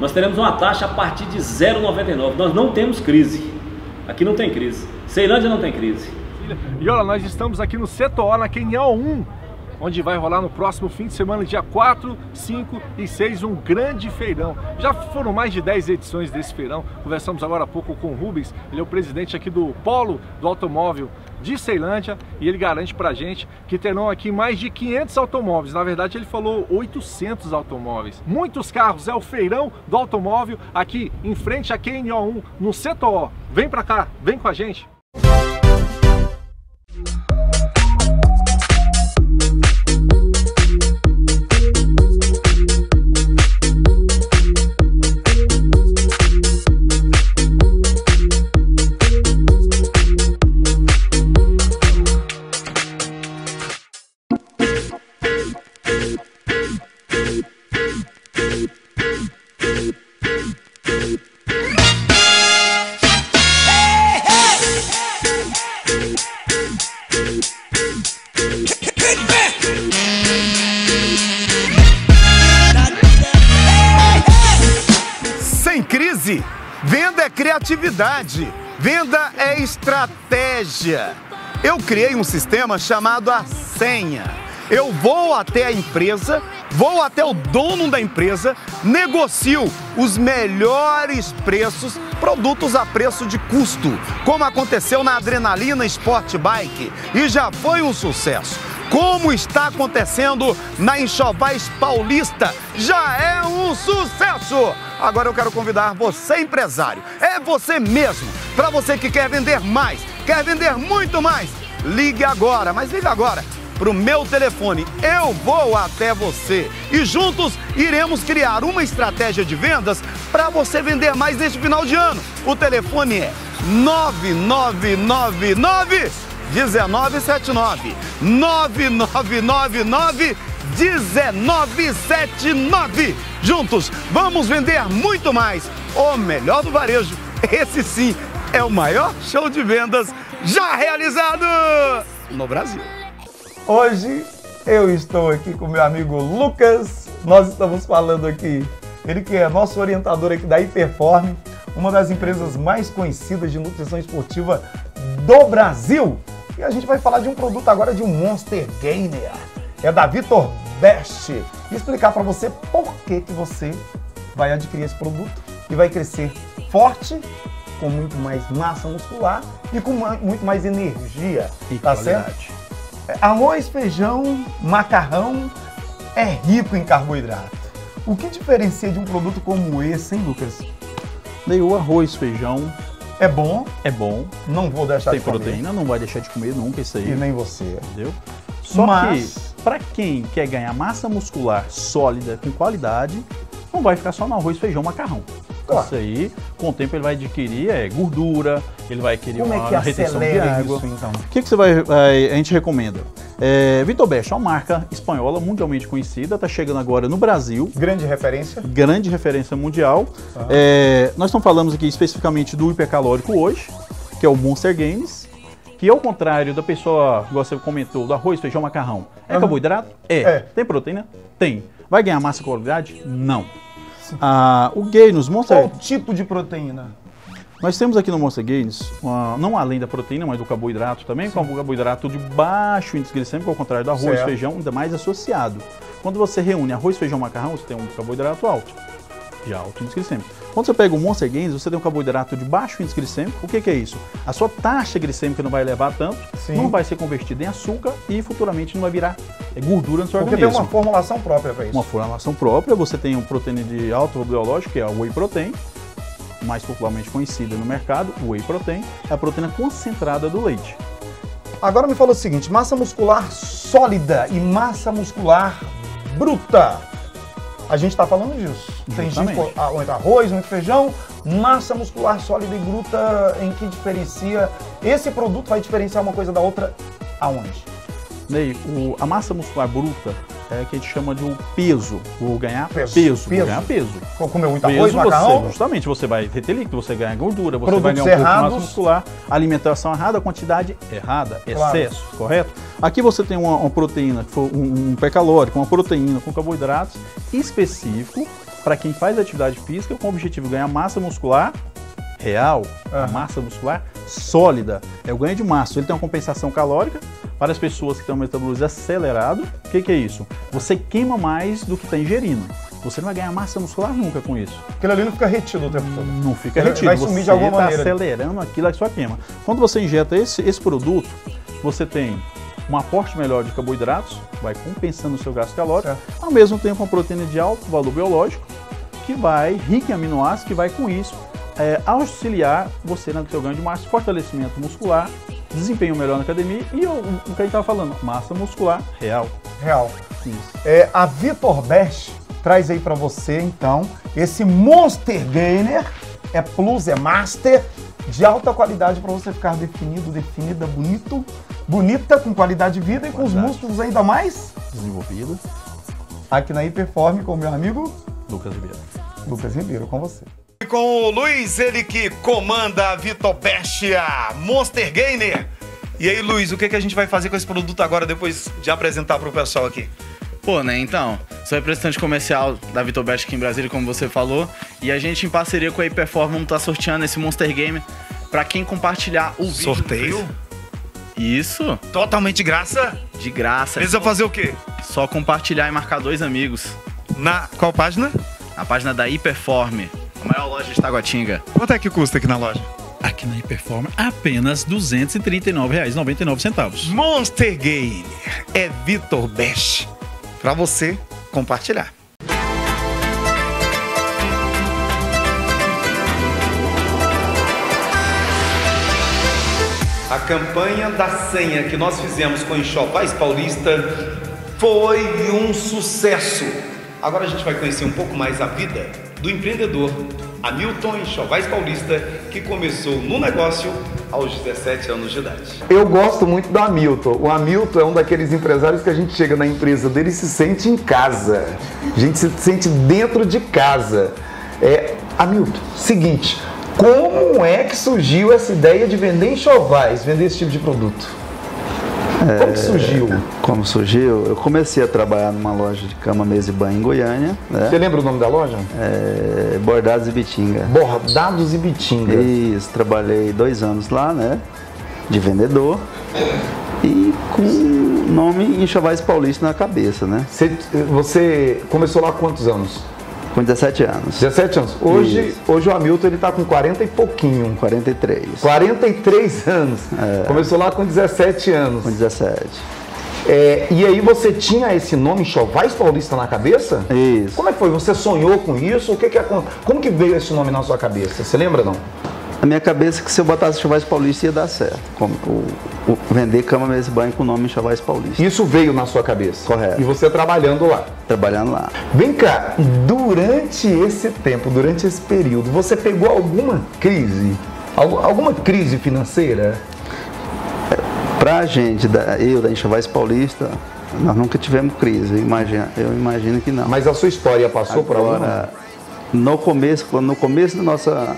Nós teremos uma taxa a partir de 0,99, nós não temos crise, aqui não tem crise. Ceilândia não tem crise. E olha, nós estamos aqui no Setor, na Quenial 1, onde vai rolar no próximo fim de semana, dia 4, 5 e 6, um grande feirão. Já foram mais de 10 edições desse feirão. Conversamos agora há pouco com o Rubens, ele é o presidente aqui do Polo do Automóvel de Ceilândia e ele garante pra gente que terão aqui mais de 500 automóveis. Na verdade, ele falou 800 automóveis. Muitos carros, é o feirão do automóvel aqui em frente à QNO1 no Setor. Vem pra cá, vem com a gente. Sem crise, venda é criatividade, venda é estratégia. Eu criei um sistema chamado a senha. Eu vou até a empresa, vou até o dono da empresa, negocio os melhores preços, produtos a preço de custo, como aconteceu na Adrenalina Sport Bike e já foi um sucesso. Como está acontecendo na Enxovais Paulista, já é um sucesso! Agora eu quero convidar você, empresário, é você mesmo, para você que quer vender mais, quer vender muito mais, ligue agora, mas ligue agora para o meu telefone. Eu vou até você e juntos iremos criar uma estratégia de vendas para você vender mais neste final de ano. O telefone é 9999 1979 9999 1979. Juntos, vamos vender muito mais. O melhor do varejo. Esse sim é o maior show de vendas já realizado no Brasil. Hoje eu estou aqui com meu amigo Lucas. Nós estamos falando aqui, ele que é nosso orientador aqui da Hiperform, uma das empresas mais conhecidas de nutrição esportiva do Brasil. E a gente vai falar de um produto agora de um Monster Gainer. É da Vitor Best. E explicar para você por que, que você vai adquirir esse produto e vai crescer forte, com muito mais massa muscular e com muito mais energia. E tá qualidade. certo? É, Arroz, feijão, macarrão é rico em carboidrato. O que diferencia de um produto como esse, hein, Lucas? Daí o arroz, feijão. É bom. É bom. Não vou deixar Tem de comer. proteína, não vai deixar de comer nunca isso aí. E nem você. Entendeu? Só Mas- que, para quem quer ganhar massa muscular sólida com qualidade, não vai ficar só no arroz, feijão, macarrão. Claro. Isso aí, com o tempo ele vai adquirir é, gordura, ele vai adquirir Como é uma que retenção de água. isso, então? O que, que você vai, vai- a gente recomenda? É, Vitor Best é uma marca espanhola mundialmente conhecida, está chegando agora no Brasil. Grande referência. Grande referência mundial. Tá. É, nós não falamos aqui especificamente do hipercalórico hoje, que é o Monster Games, que ao contrário da pessoa, igual você comentou, do arroz, feijão, macarrão, é Aham. carboidrato? É. É. Tem proteína? Tem. Vai ganhar massa e qualidade? Não. Ah, o Gainus Monster... Qual tipo de proteína? Nós temos aqui no Monster Gains, uma- não além da proteína, mas do carboidrato também, com o carboidrato de baixo índice glicêmico, ao contrário do arroz, Certo. feijão, ainda mais associado. Quando você reúne arroz, feijão, macarrão, você tem um carboidrato alto, de alto índice glicêmico. Quando você pega o Monster Gains, você tem um carboidrato de baixo índice glicêmico. O que, que é isso? A sua taxa glicêmica não vai elevar tanto, Sim. não vai ser convertida em açúcar e futuramente não vai virar é, gordura no seu Porque tem organismo uma formulação própria para isso. uma formulação própria. Você tem um proteína de alto valor biológico, que é a whey protein, mais popularmente conhecida no mercado, o whey protein, é a proteína concentrada do leite. Agora me fala o seguinte: massa muscular sólida e massa muscular bruta. A gente está falando disso. Tem gente Justamente. com ah, muito arroz, muito feijão, massa muscular sólida e bruta em que diferencia. Esse produto vai diferenciar uma coisa da outra aonde? Ney, o- a massa muscular bruta é que a gente chama de o peso. Vou ganhar Peso. peso. Peso. Vou ganhar peso. Vou comer muito peso, arroz, macarrão? Você, justamente, você vai reter líquido, você ganha gordura, você vai ganhar um pouco errados. massa muscular, alimentação errada, quantidade errada, Claro. excesso, correto? Aqui você tem uma, uma proteína, um, um calórico, uma proteína com carboidratos específico para quem faz atividade física com o objetivo de ganhar massa muscular real, a massa muscular sólida. É o ganho de massa. Ele tem uma compensação calórica para as pessoas que têm um metabolismo acelerado. O que, que é isso? Você queima mais do que está ingerindo. Você não vai ganhar massa muscular nunca com isso. Aquilo ali não fica retido o tempo todo. Não fica Ele retido. vai sumir de Você alguma tá maneira. acelerando aquilo que só queima. Quando você injeta esse, esse produto, você tem um aporte melhor de carboidratos, vai compensando o seu gasto calórico, ao mesmo tempo uma proteína de alto valor biológico, que vai, rica em aminoácidos, que vai com isso é, auxiliar você no seu ganho de massa, fortalecimento muscular, desempenho melhor na academia e o, o que a gente estava falando, massa muscular real. Real. Isso. É, a Vitor Best traz aí pra você, então, esse Monster Gainer. É Plus, é Master, de alta qualidade para você ficar definido, definida, bonito, bonita, com qualidade de vida e com os músculos ainda mais Desenvolvida. aqui na Hiperform com o meu amigo Lucas Ribeiro. Lucas Ribeiro, com você. Com o Luiz, ele que comanda a Vitobestia Monster Gainer. E aí, Luiz, o que, que a gente vai fazer com esse produto agora, depois de apresentar para o pessoal aqui? Pô, né, então, sou representante comercial da Vitobest aqui em Brasília, como você falou, e a gente, em parceria com a Hiperform, vamos estar sorteando esse Monster Game pra quem compartilhar o vídeo. Sorteio? Isso. Totalmente de graça? De graça. Precisa fazer o quê? Só compartilhar e marcar dois amigos. Na qual página? Na página da Hiperform, a maior loja de Taguatinga. Quanto é que custa aqui na loja? Aqui na Hiperform, apenas R$ 239,99. Monster Gainer é Vitor Best. Pra você compartilhar. A campanha da senha que nós fizemos com Enxovais Paulista foi um sucesso. Agora a gente vai conhecer um pouco mais a vida do empreendedor Hamilton Enxovais Paulista, que começou no negócio aos 17 anos de idade. Eu gosto muito do Hamilton. O Hamilton é um daqueles empresários que a gente chega na empresa dele e se sente em casa. A gente se sente dentro de casa. É, Hamilton, seguinte, como é que surgiu essa ideia de vender enxovais, vender esse tipo de produto? Como que surgiu? Como surgiu? Eu comecei a trabalhar numa loja de cama, mesa e banho em Goiânia. Né? Você lembra o nome da loja? É, Bordados e Bitinga. Bordados e Bitinga. Isso, trabalhei dois anos lá, né? De vendedor. E com o nome Enxovais Paulista na cabeça, né? Você, você começou lá há quantos anos? Com 17 anos. 17 anos. Hoje, hoje o Hamilton ele tá com 40 e pouquinho. 43. 43 anos. É. Começou lá com 17 anos. Com 17. É, e aí você tinha esse nome Chovais Paulista na cabeça? Isso. Como é que foi? Você sonhou com isso? O que que acon- Como que veio esse nome na sua cabeça? Você lembra não? Na minha cabeça que se eu botasse Chovais Paulista ia dar certo. Como, o, o- vender cama, mesa banho com o nome Chovais Paulista. Isso veio na sua cabeça? Correto. E você trabalhando lá? Trabalhando lá. Vem cá, durante esse tempo, durante esse período, você pegou alguma crise? Algu- Alguma crise financeira? Pra gente, eu da Enxovais Paulista, nós nunca tivemos crise. Eu imagino, eu imagino que não. Mas a sua história passou por alguma? Agora, no começo, no começo da nossa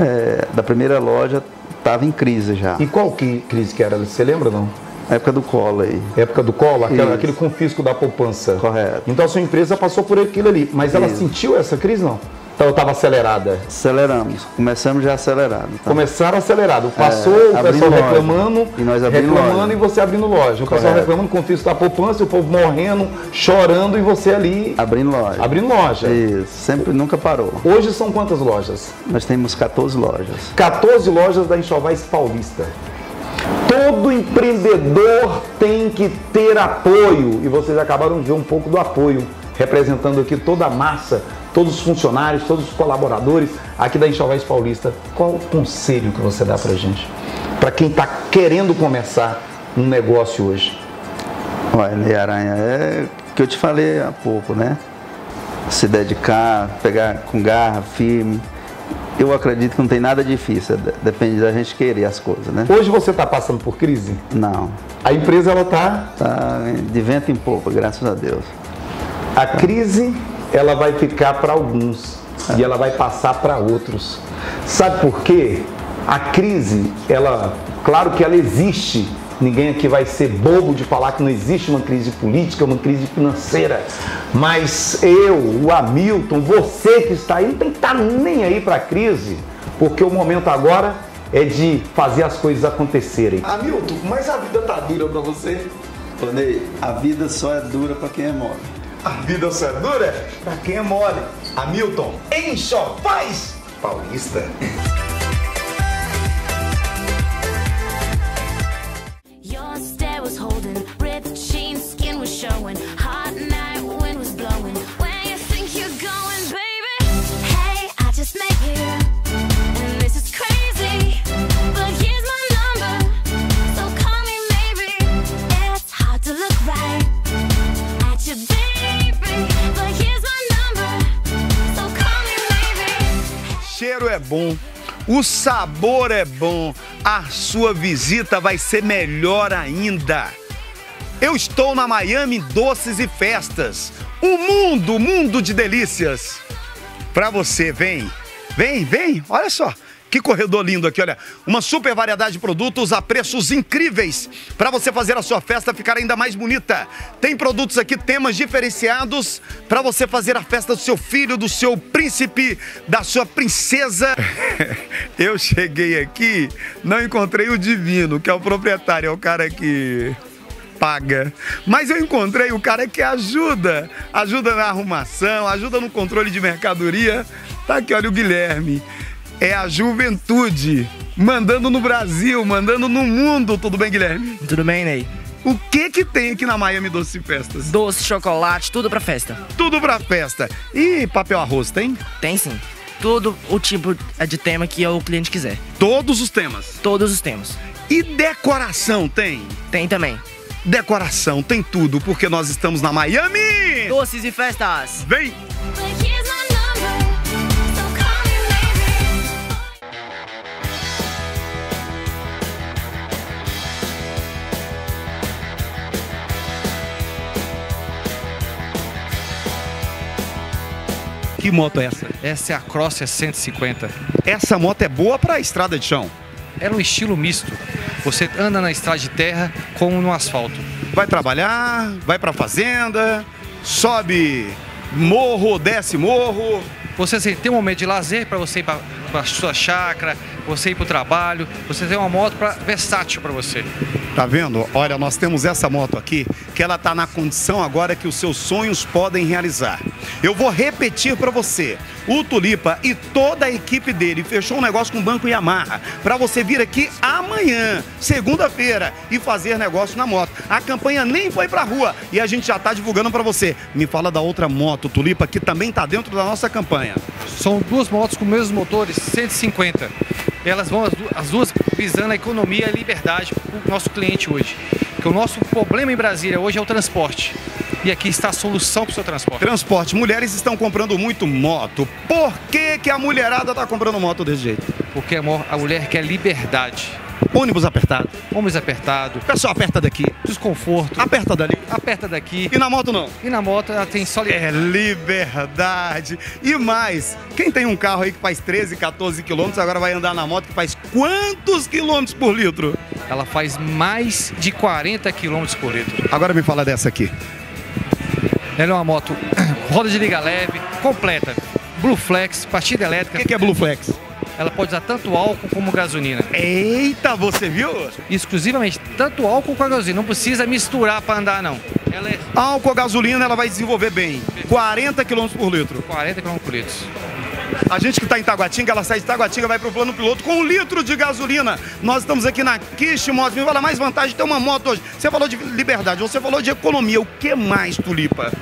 é, da primeira loja, estava em crise já. E qual que crise que era? Você lembra não? A época do colo aí. Época do colo, aquela- aquele confisco da poupança. Correto. Então a sua empresa passou por aquilo ali, mas ela Isso. sentiu essa crise não? Então estava acelerada. Aceleramos, começamos já acelerado. tá? Começaram acelerado. Passou É, o pessoal loja. reclamando, E nós abrindo reclamando loja. e você abrindo loja. O pessoal Correto. reclamando com o confisco da poupança, o povo morrendo, chorando e você ali Abrindo loja. abrindo loja. Isso, sempre, nunca parou. Hoje são quantas lojas? Nós temos 14 lojas. 14 lojas da Enxovais Paulista. Todo empreendedor tem que ter apoio e vocês acabaram de ver um pouco do apoio, representando aqui toda a massa, todos os funcionários, todos os colaboradores aqui da Enxovais Paulista. Qual o conselho que você dá pra gente? Para quem está querendo começar um negócio hoje? Olha, Aranha, é o que eu te falei há pouco, né? Se dedicar, pegar com garra, firme. Eu acredito que não tem nada difícil, de- depende da gente querer as coisas, né? Hoje você está passando por crise? Não. A empresa ela tá Tá de vento em popa, graças a Deus. A crise ela vai ficar para alguns e ela vai passar para outros. Sabe por quê? A crise, ela, claro que ela existe. Ninguém aqui vai ser bobo de falar que não existe uma crise política, uma crise financeira. Mas eu, o Hamilton, você que está aí, não tem que estar nem aí para a crise, porque o momento agora é de fazer as coisas acontecerem. Hamilton, mas a vida tá dura para você? Ney, a vida só é dura para quem é mole. A vida só é dura pra quem é mole. Hamilton, Enxovais Paulista. Your stare was holding, ripped jeans, skin was showing, bom, o sabor é bom, a sua visita vai ser melhor ainda. Eu estou na Miami Doces e Festas, o mundo, mundo de delícias. Pra você, vem, vem, vem, olha só. Que corredor lindo aqui, olha. Uma super variedade de produtos a preços incríveis para você fazer a sua festa ficar ainda mais bonita. Tem produtos aqui, temas diferenciados para você fazer a festa do seu filho, do seu príncipe, da sua princesa. Eu cheguei aqui, não encontrei o divino, que é o proprietário, é o cara que paga. Mas eu encontrei o cara que ajuda, ajuda na arrumação, ajuda no controle de mercadoria. Tá aqui, olha o Guilherme. É a juventude mandando no Brasil, mandando no mundo. Tudo bem, Guilherme? Tudo bem, Ney? O que que tem aqui na Miami Doce Festas? Doce, chocolate, tudo pra festa. Tudo pra festa. E papel arroz, tem? Tem sim. tudo o tipo de tema que o cliente quiser. Todos os temas? Todos os temas. E decoração tem? Tem também. Decoração, tem tudo, porque nós estamos na Miami! Doces e festas. Vem! Que moto é essa? Essa é a Crosser 150. Essa moto é boa para estrada de chão? Ela é um estilo misto. Você anda na estrada de terra como no asfalto. Vai trabalhar, vai pra fazenda, sobe morro, desce morro. Você tem um momento de lazer para você ir para a sua chácara, você ir para o trabalho. Você tem uma moto pra, versátil para você. Tá vendo? Olha, nós temos essa moto aqui que ela tá na condição agora que os seus sonhos podem realizar. Eu vou repetir para você. O Tulipa e toda a equipe dele fechou um negócio com o Banco Yamaha para você vir aqui amanhã, segunda-feira, e fazer negócio na moto. A campanha nem foi pra rua e a gente já tá divulgando para você. Me fala da outra moto, Tulipa, que também tá dentro da nossa campanha. São duas motos com mesmos motores, 150. Elas vão as du- as duas visando a economia e a liberdade para o nosso cliente hoje. Porque o nosso problema em Brasília hoje é o transporte. E aqui está a solução para o seu transporte. Transporte. Mulheres estão comprando muito moto. Por que, que a mulherada tá comprando moto desse jeito? Porque a mulher quer liberdade. Ônibus apertado. Ônibus apertado. Pessoal, aperta daqui. Desconforto. Aperta dali. Aperta daqui. E na moto não? E na moto ela tem só É liberdade. E mais, quem tem um carro aí que faz 13, 14 quilômetros, agora vai andar na moto que faz quantos quilômetros por litro? Ela faz mais de 40 km por litro. Agora me fala dessa aqui. Ela é uma moto roda de liga leve, completa. Blue Flex, partida elétrica. O que, que é Blue Flex? Ela pode usar tanto álcool como gasolina. Eita, você viu? Exclusivamente, tanto álcool com a gasolina. Não precisa misturar para andar, não. Ela é Álcool, gasolina, ela vai desenvolver bem. 40 quilômetros por litro. 40 km por litro. A gente que está em Taguatinga, ela sai de Taguatinga, vai para o plano piloto com um litro de gasolina. Nós estamos aqui na Kish Motos. Me fala mais vantagem de ter uma moto hoje. Você falou de liberdade, você falou de economia. O que mais, Tulipa?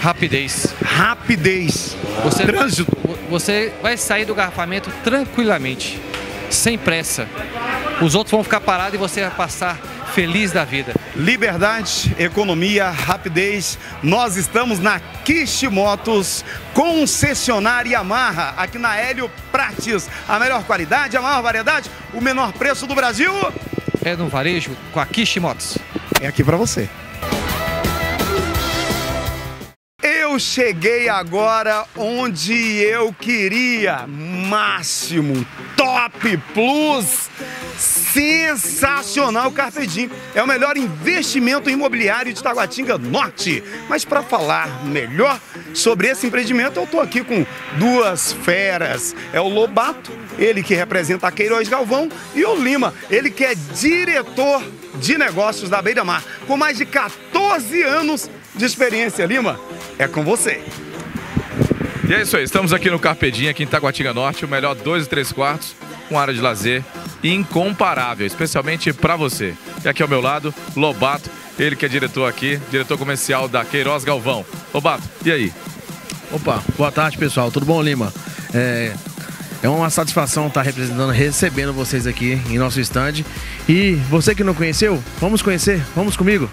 Rapidez. Rapidez. Você, Trânsito. Você vai sair do garrafamento tranquilamente, sem pressa. Os outros vão ficar parados e você vai passar feliz da vida. Liberdade, economia, rapidez. Nós estamos na Kish Motos, concessionária Yamaha, aqui na Hélio Prates. A melhor qualidade, a maior variedade, o menor preço do Brasil. É no varejo com a Kish Motos. É aqui para você. Eu cheguei agora onde eu queria. Máximo, top plus, sensacional Carpedim. É o melhor investimento imobiliário de Taguatinga Norte. Mas para falar melhor sobre esse empreendimento, eu estou aqui com duas feras. É o Lobato, ele que representa a Queiroz Galvão, e o Lima, ele que é diretor de negócios da Beira Mar, com mais de 14 anos de experiência. Lima, é com você. E é isso aí, estamos aqui no Carpedim, aqui em Taguatinga Norte, o melhor 2 e 3 quartos, com área de lazer incomparável, especialmente para você. E aqui ao meu lado, Lobato, ele que é diretor aqui, diretor comercial da Queiroz Galvão. Lobato, e aí? Opa, boa tarde pessoal, tudo bom Lima? É, é uma satisfação estar representando, recebendo vocês aqui em nosso stand. E você que não conheceu, vamos conhecer, vamos comigo.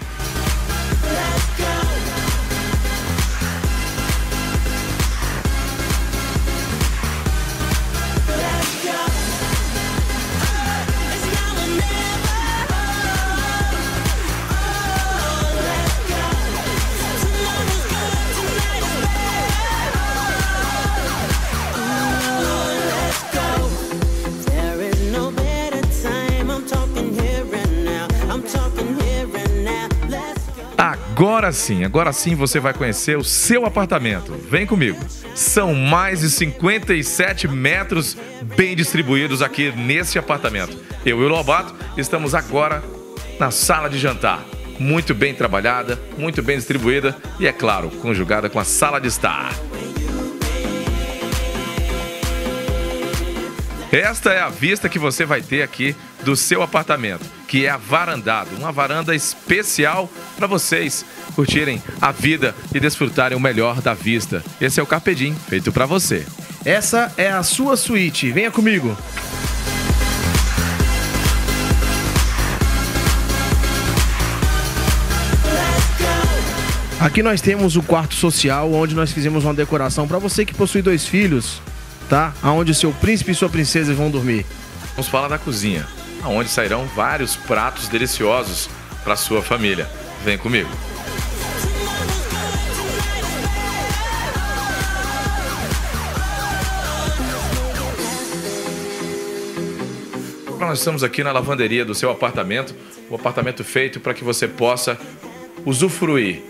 Agora sim, agora sim você vai conhecer o seu apartamento. Vem comigo. São mais de 57 metros bem distribuídos aqui nesse apartamento. Eu e o Lobato estamos agora na sala de jantar. Muito bem trabalhada, muito bem distribuída e, é claro, conjugada com a sala de estar. Esta é a vista que você vai ter aqui do seu apartamento, que é a varandado, uma varanda especial para vocês curtirem a vida e desfrutarem o melhor da vista. Esse é o Carpedim, feito para você. Essa é a sua suíte. Venha comigo. Aqui nós temos o quarto social, onde nós fizemos uma decoração para você que possui dois filhos, tá? Aonde o seu príncipe e sua princesa vão dormir. Vamos falar da cozinha, aonde sairão vários pratos deliciosos para sua família. Vem comigo. Nós estamos aqui na lavanderia do seu apartamento, o apartamento feito para que você possa usufruir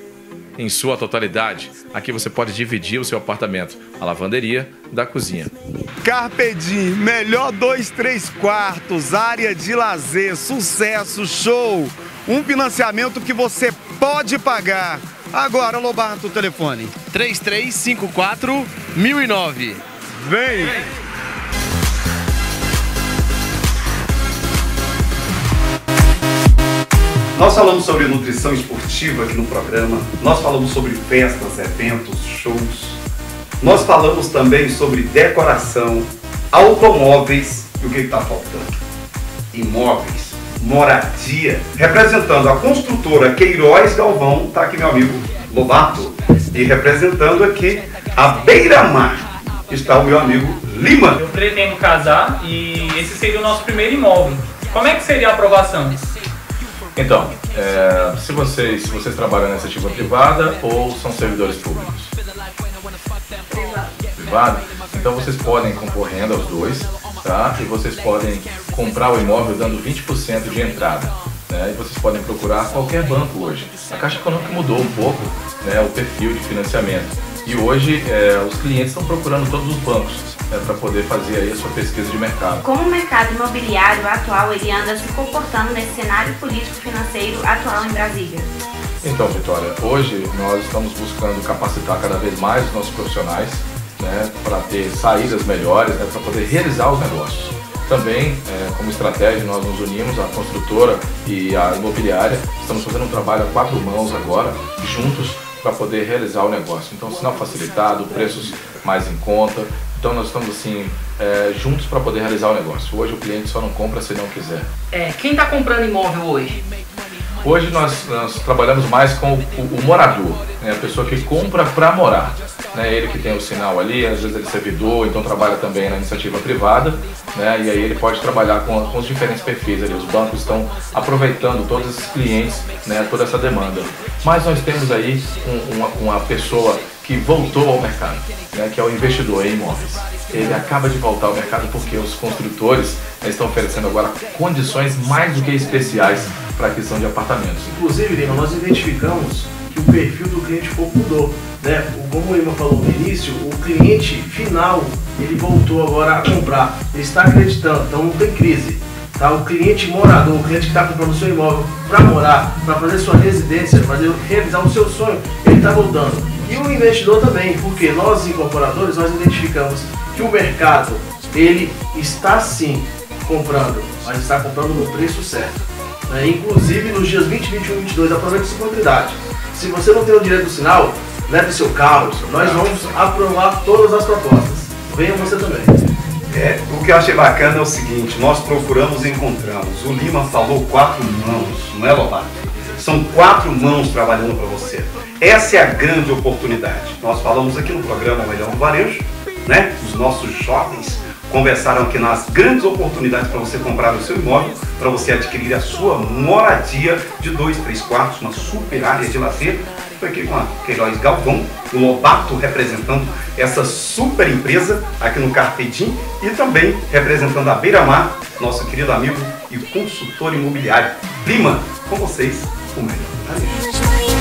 em sua totalidade. Aqui você pode dividir o seu apartamento, a lavanderia da cozinha. Carpedim, melhor dois, três quartos, área de lazer, sucesso, show. Um financiamento que você pode pagar. Agora, Lobato, o telefone. 3354 1009. Vem! Nós falamos sobre nutrição esportiva aqui no programa, nós falamos sobre festas, eventos, shows, nós falamos também sobre decoração, automóveis e o que está faltando? Imóveis, moradia. Representando a construtora Queiroz Galvão, está aqui meu amigo Lobato, e representando aqui a Beira-Mar está o meu amigo Lima. Eu pretendo casar e esse seria o nosso primeiro imóvel. Como é que seria a aprovação? Então, é, se, vocês, se vocês trabalham nessa iniciativa privada ou são servidores públicos? Privado? Então vocês podem concorrendo aos dois, tá? E vocês podem comprar o imóvel dando 20% de entrada. Né? E vocês podem procurar qualquer banco hoje. A Caixa Econômica mudou um pouco né, o perfil de financiamento. E hoje é, os clientes estão procurando todos os bancos né, para poder fazer aí a sua pesquisa de mercado. Como o mercado imobiliário atual ele anda se comportando nesse cenário político-financeiro atual em Brasília? Então, Vitória, hoje nós estamos buscando capacitar cada vez mais os nossos profissionais né, para ter saídas melhores, né, para poder realizar os negócios. Também, é, como estratégia, nós nos unimos, a construtora e a imobiliária, estamos fazendo um trabalho a quatro mãos agora, juntos, para poder realizar o negócio. Então, sinal facilitado, preços mais em conta. Então, nós estamos assim, é, juntos para poder realizar o negócio. Hoje o cliente só não compra se não quiser. É, quem está comprando imóvel hoje? Hoje nós, nós trabalhamos mais com o, o- o morador, né? a pessoa que compra para morar. Né? Ele que tem o sinal ali, às vezes ele é servidor, então trabalha também na iniciativa privada, né? e aí ele pode trabalhar com, com os diferentes perfis ali. Os bancos estão aproveitando todos esses clientes, né? toda essa demanda. Mas nós temos aí um- uma, uma pessoa que voltou ao mercado, né? que é o investidor em imóveis. Ele acaba de voltar ao mercado porque os construtores né, estão oferecendo agora condições mais do que especiais para aquisição de apartamentos. Inclusive, Lima, nós identificamos que o perfil do cliente pouco mudou. Né? Como o Lima falou no início, o cliente final ele voltou agora a comprar. Ele está acreditando, então não tem crise. Tá? O cliente morador, o cliente que está comprando o seu imóvel para morar, para fazer sua residência, fazer realizar o seu sonho, ele está voltando. E o investidor também, porque nós incorporadores nós identificamos que o mercado ele está sim comprando, mas está comprando no preço certo. Né? Inclusive nos dias 20, 21 e 22, aproveite essa oportunidade. Se você não tem o direito do sinal, leve seu carro, nós vamos aprovar todas as propostas. Venha você também. É, o que eu achei bacana é o seguinte, nós procuramos e encontramos. O Lima falou quatro mãos, não é Lobato? São quatro mãos trabalhando para você. Essa é a grande oportunidade. Nós falamos aqui no programa Melhor no Varejo, né? Os nossos jovens conversaram aqui nas grandes oportunidades para você comprar o seu imóvel, para você adquirir a sua moradia de dois, três quartos, uma super área de lazer. Foi aqui com a Queiroz Galvão, o Lobato representando essa super empresa aqui no Carpedim e também representando a Beira Mar, nosso querido amigo e consultor imobiliário. Lima, com vocês, o melhor. Valeu.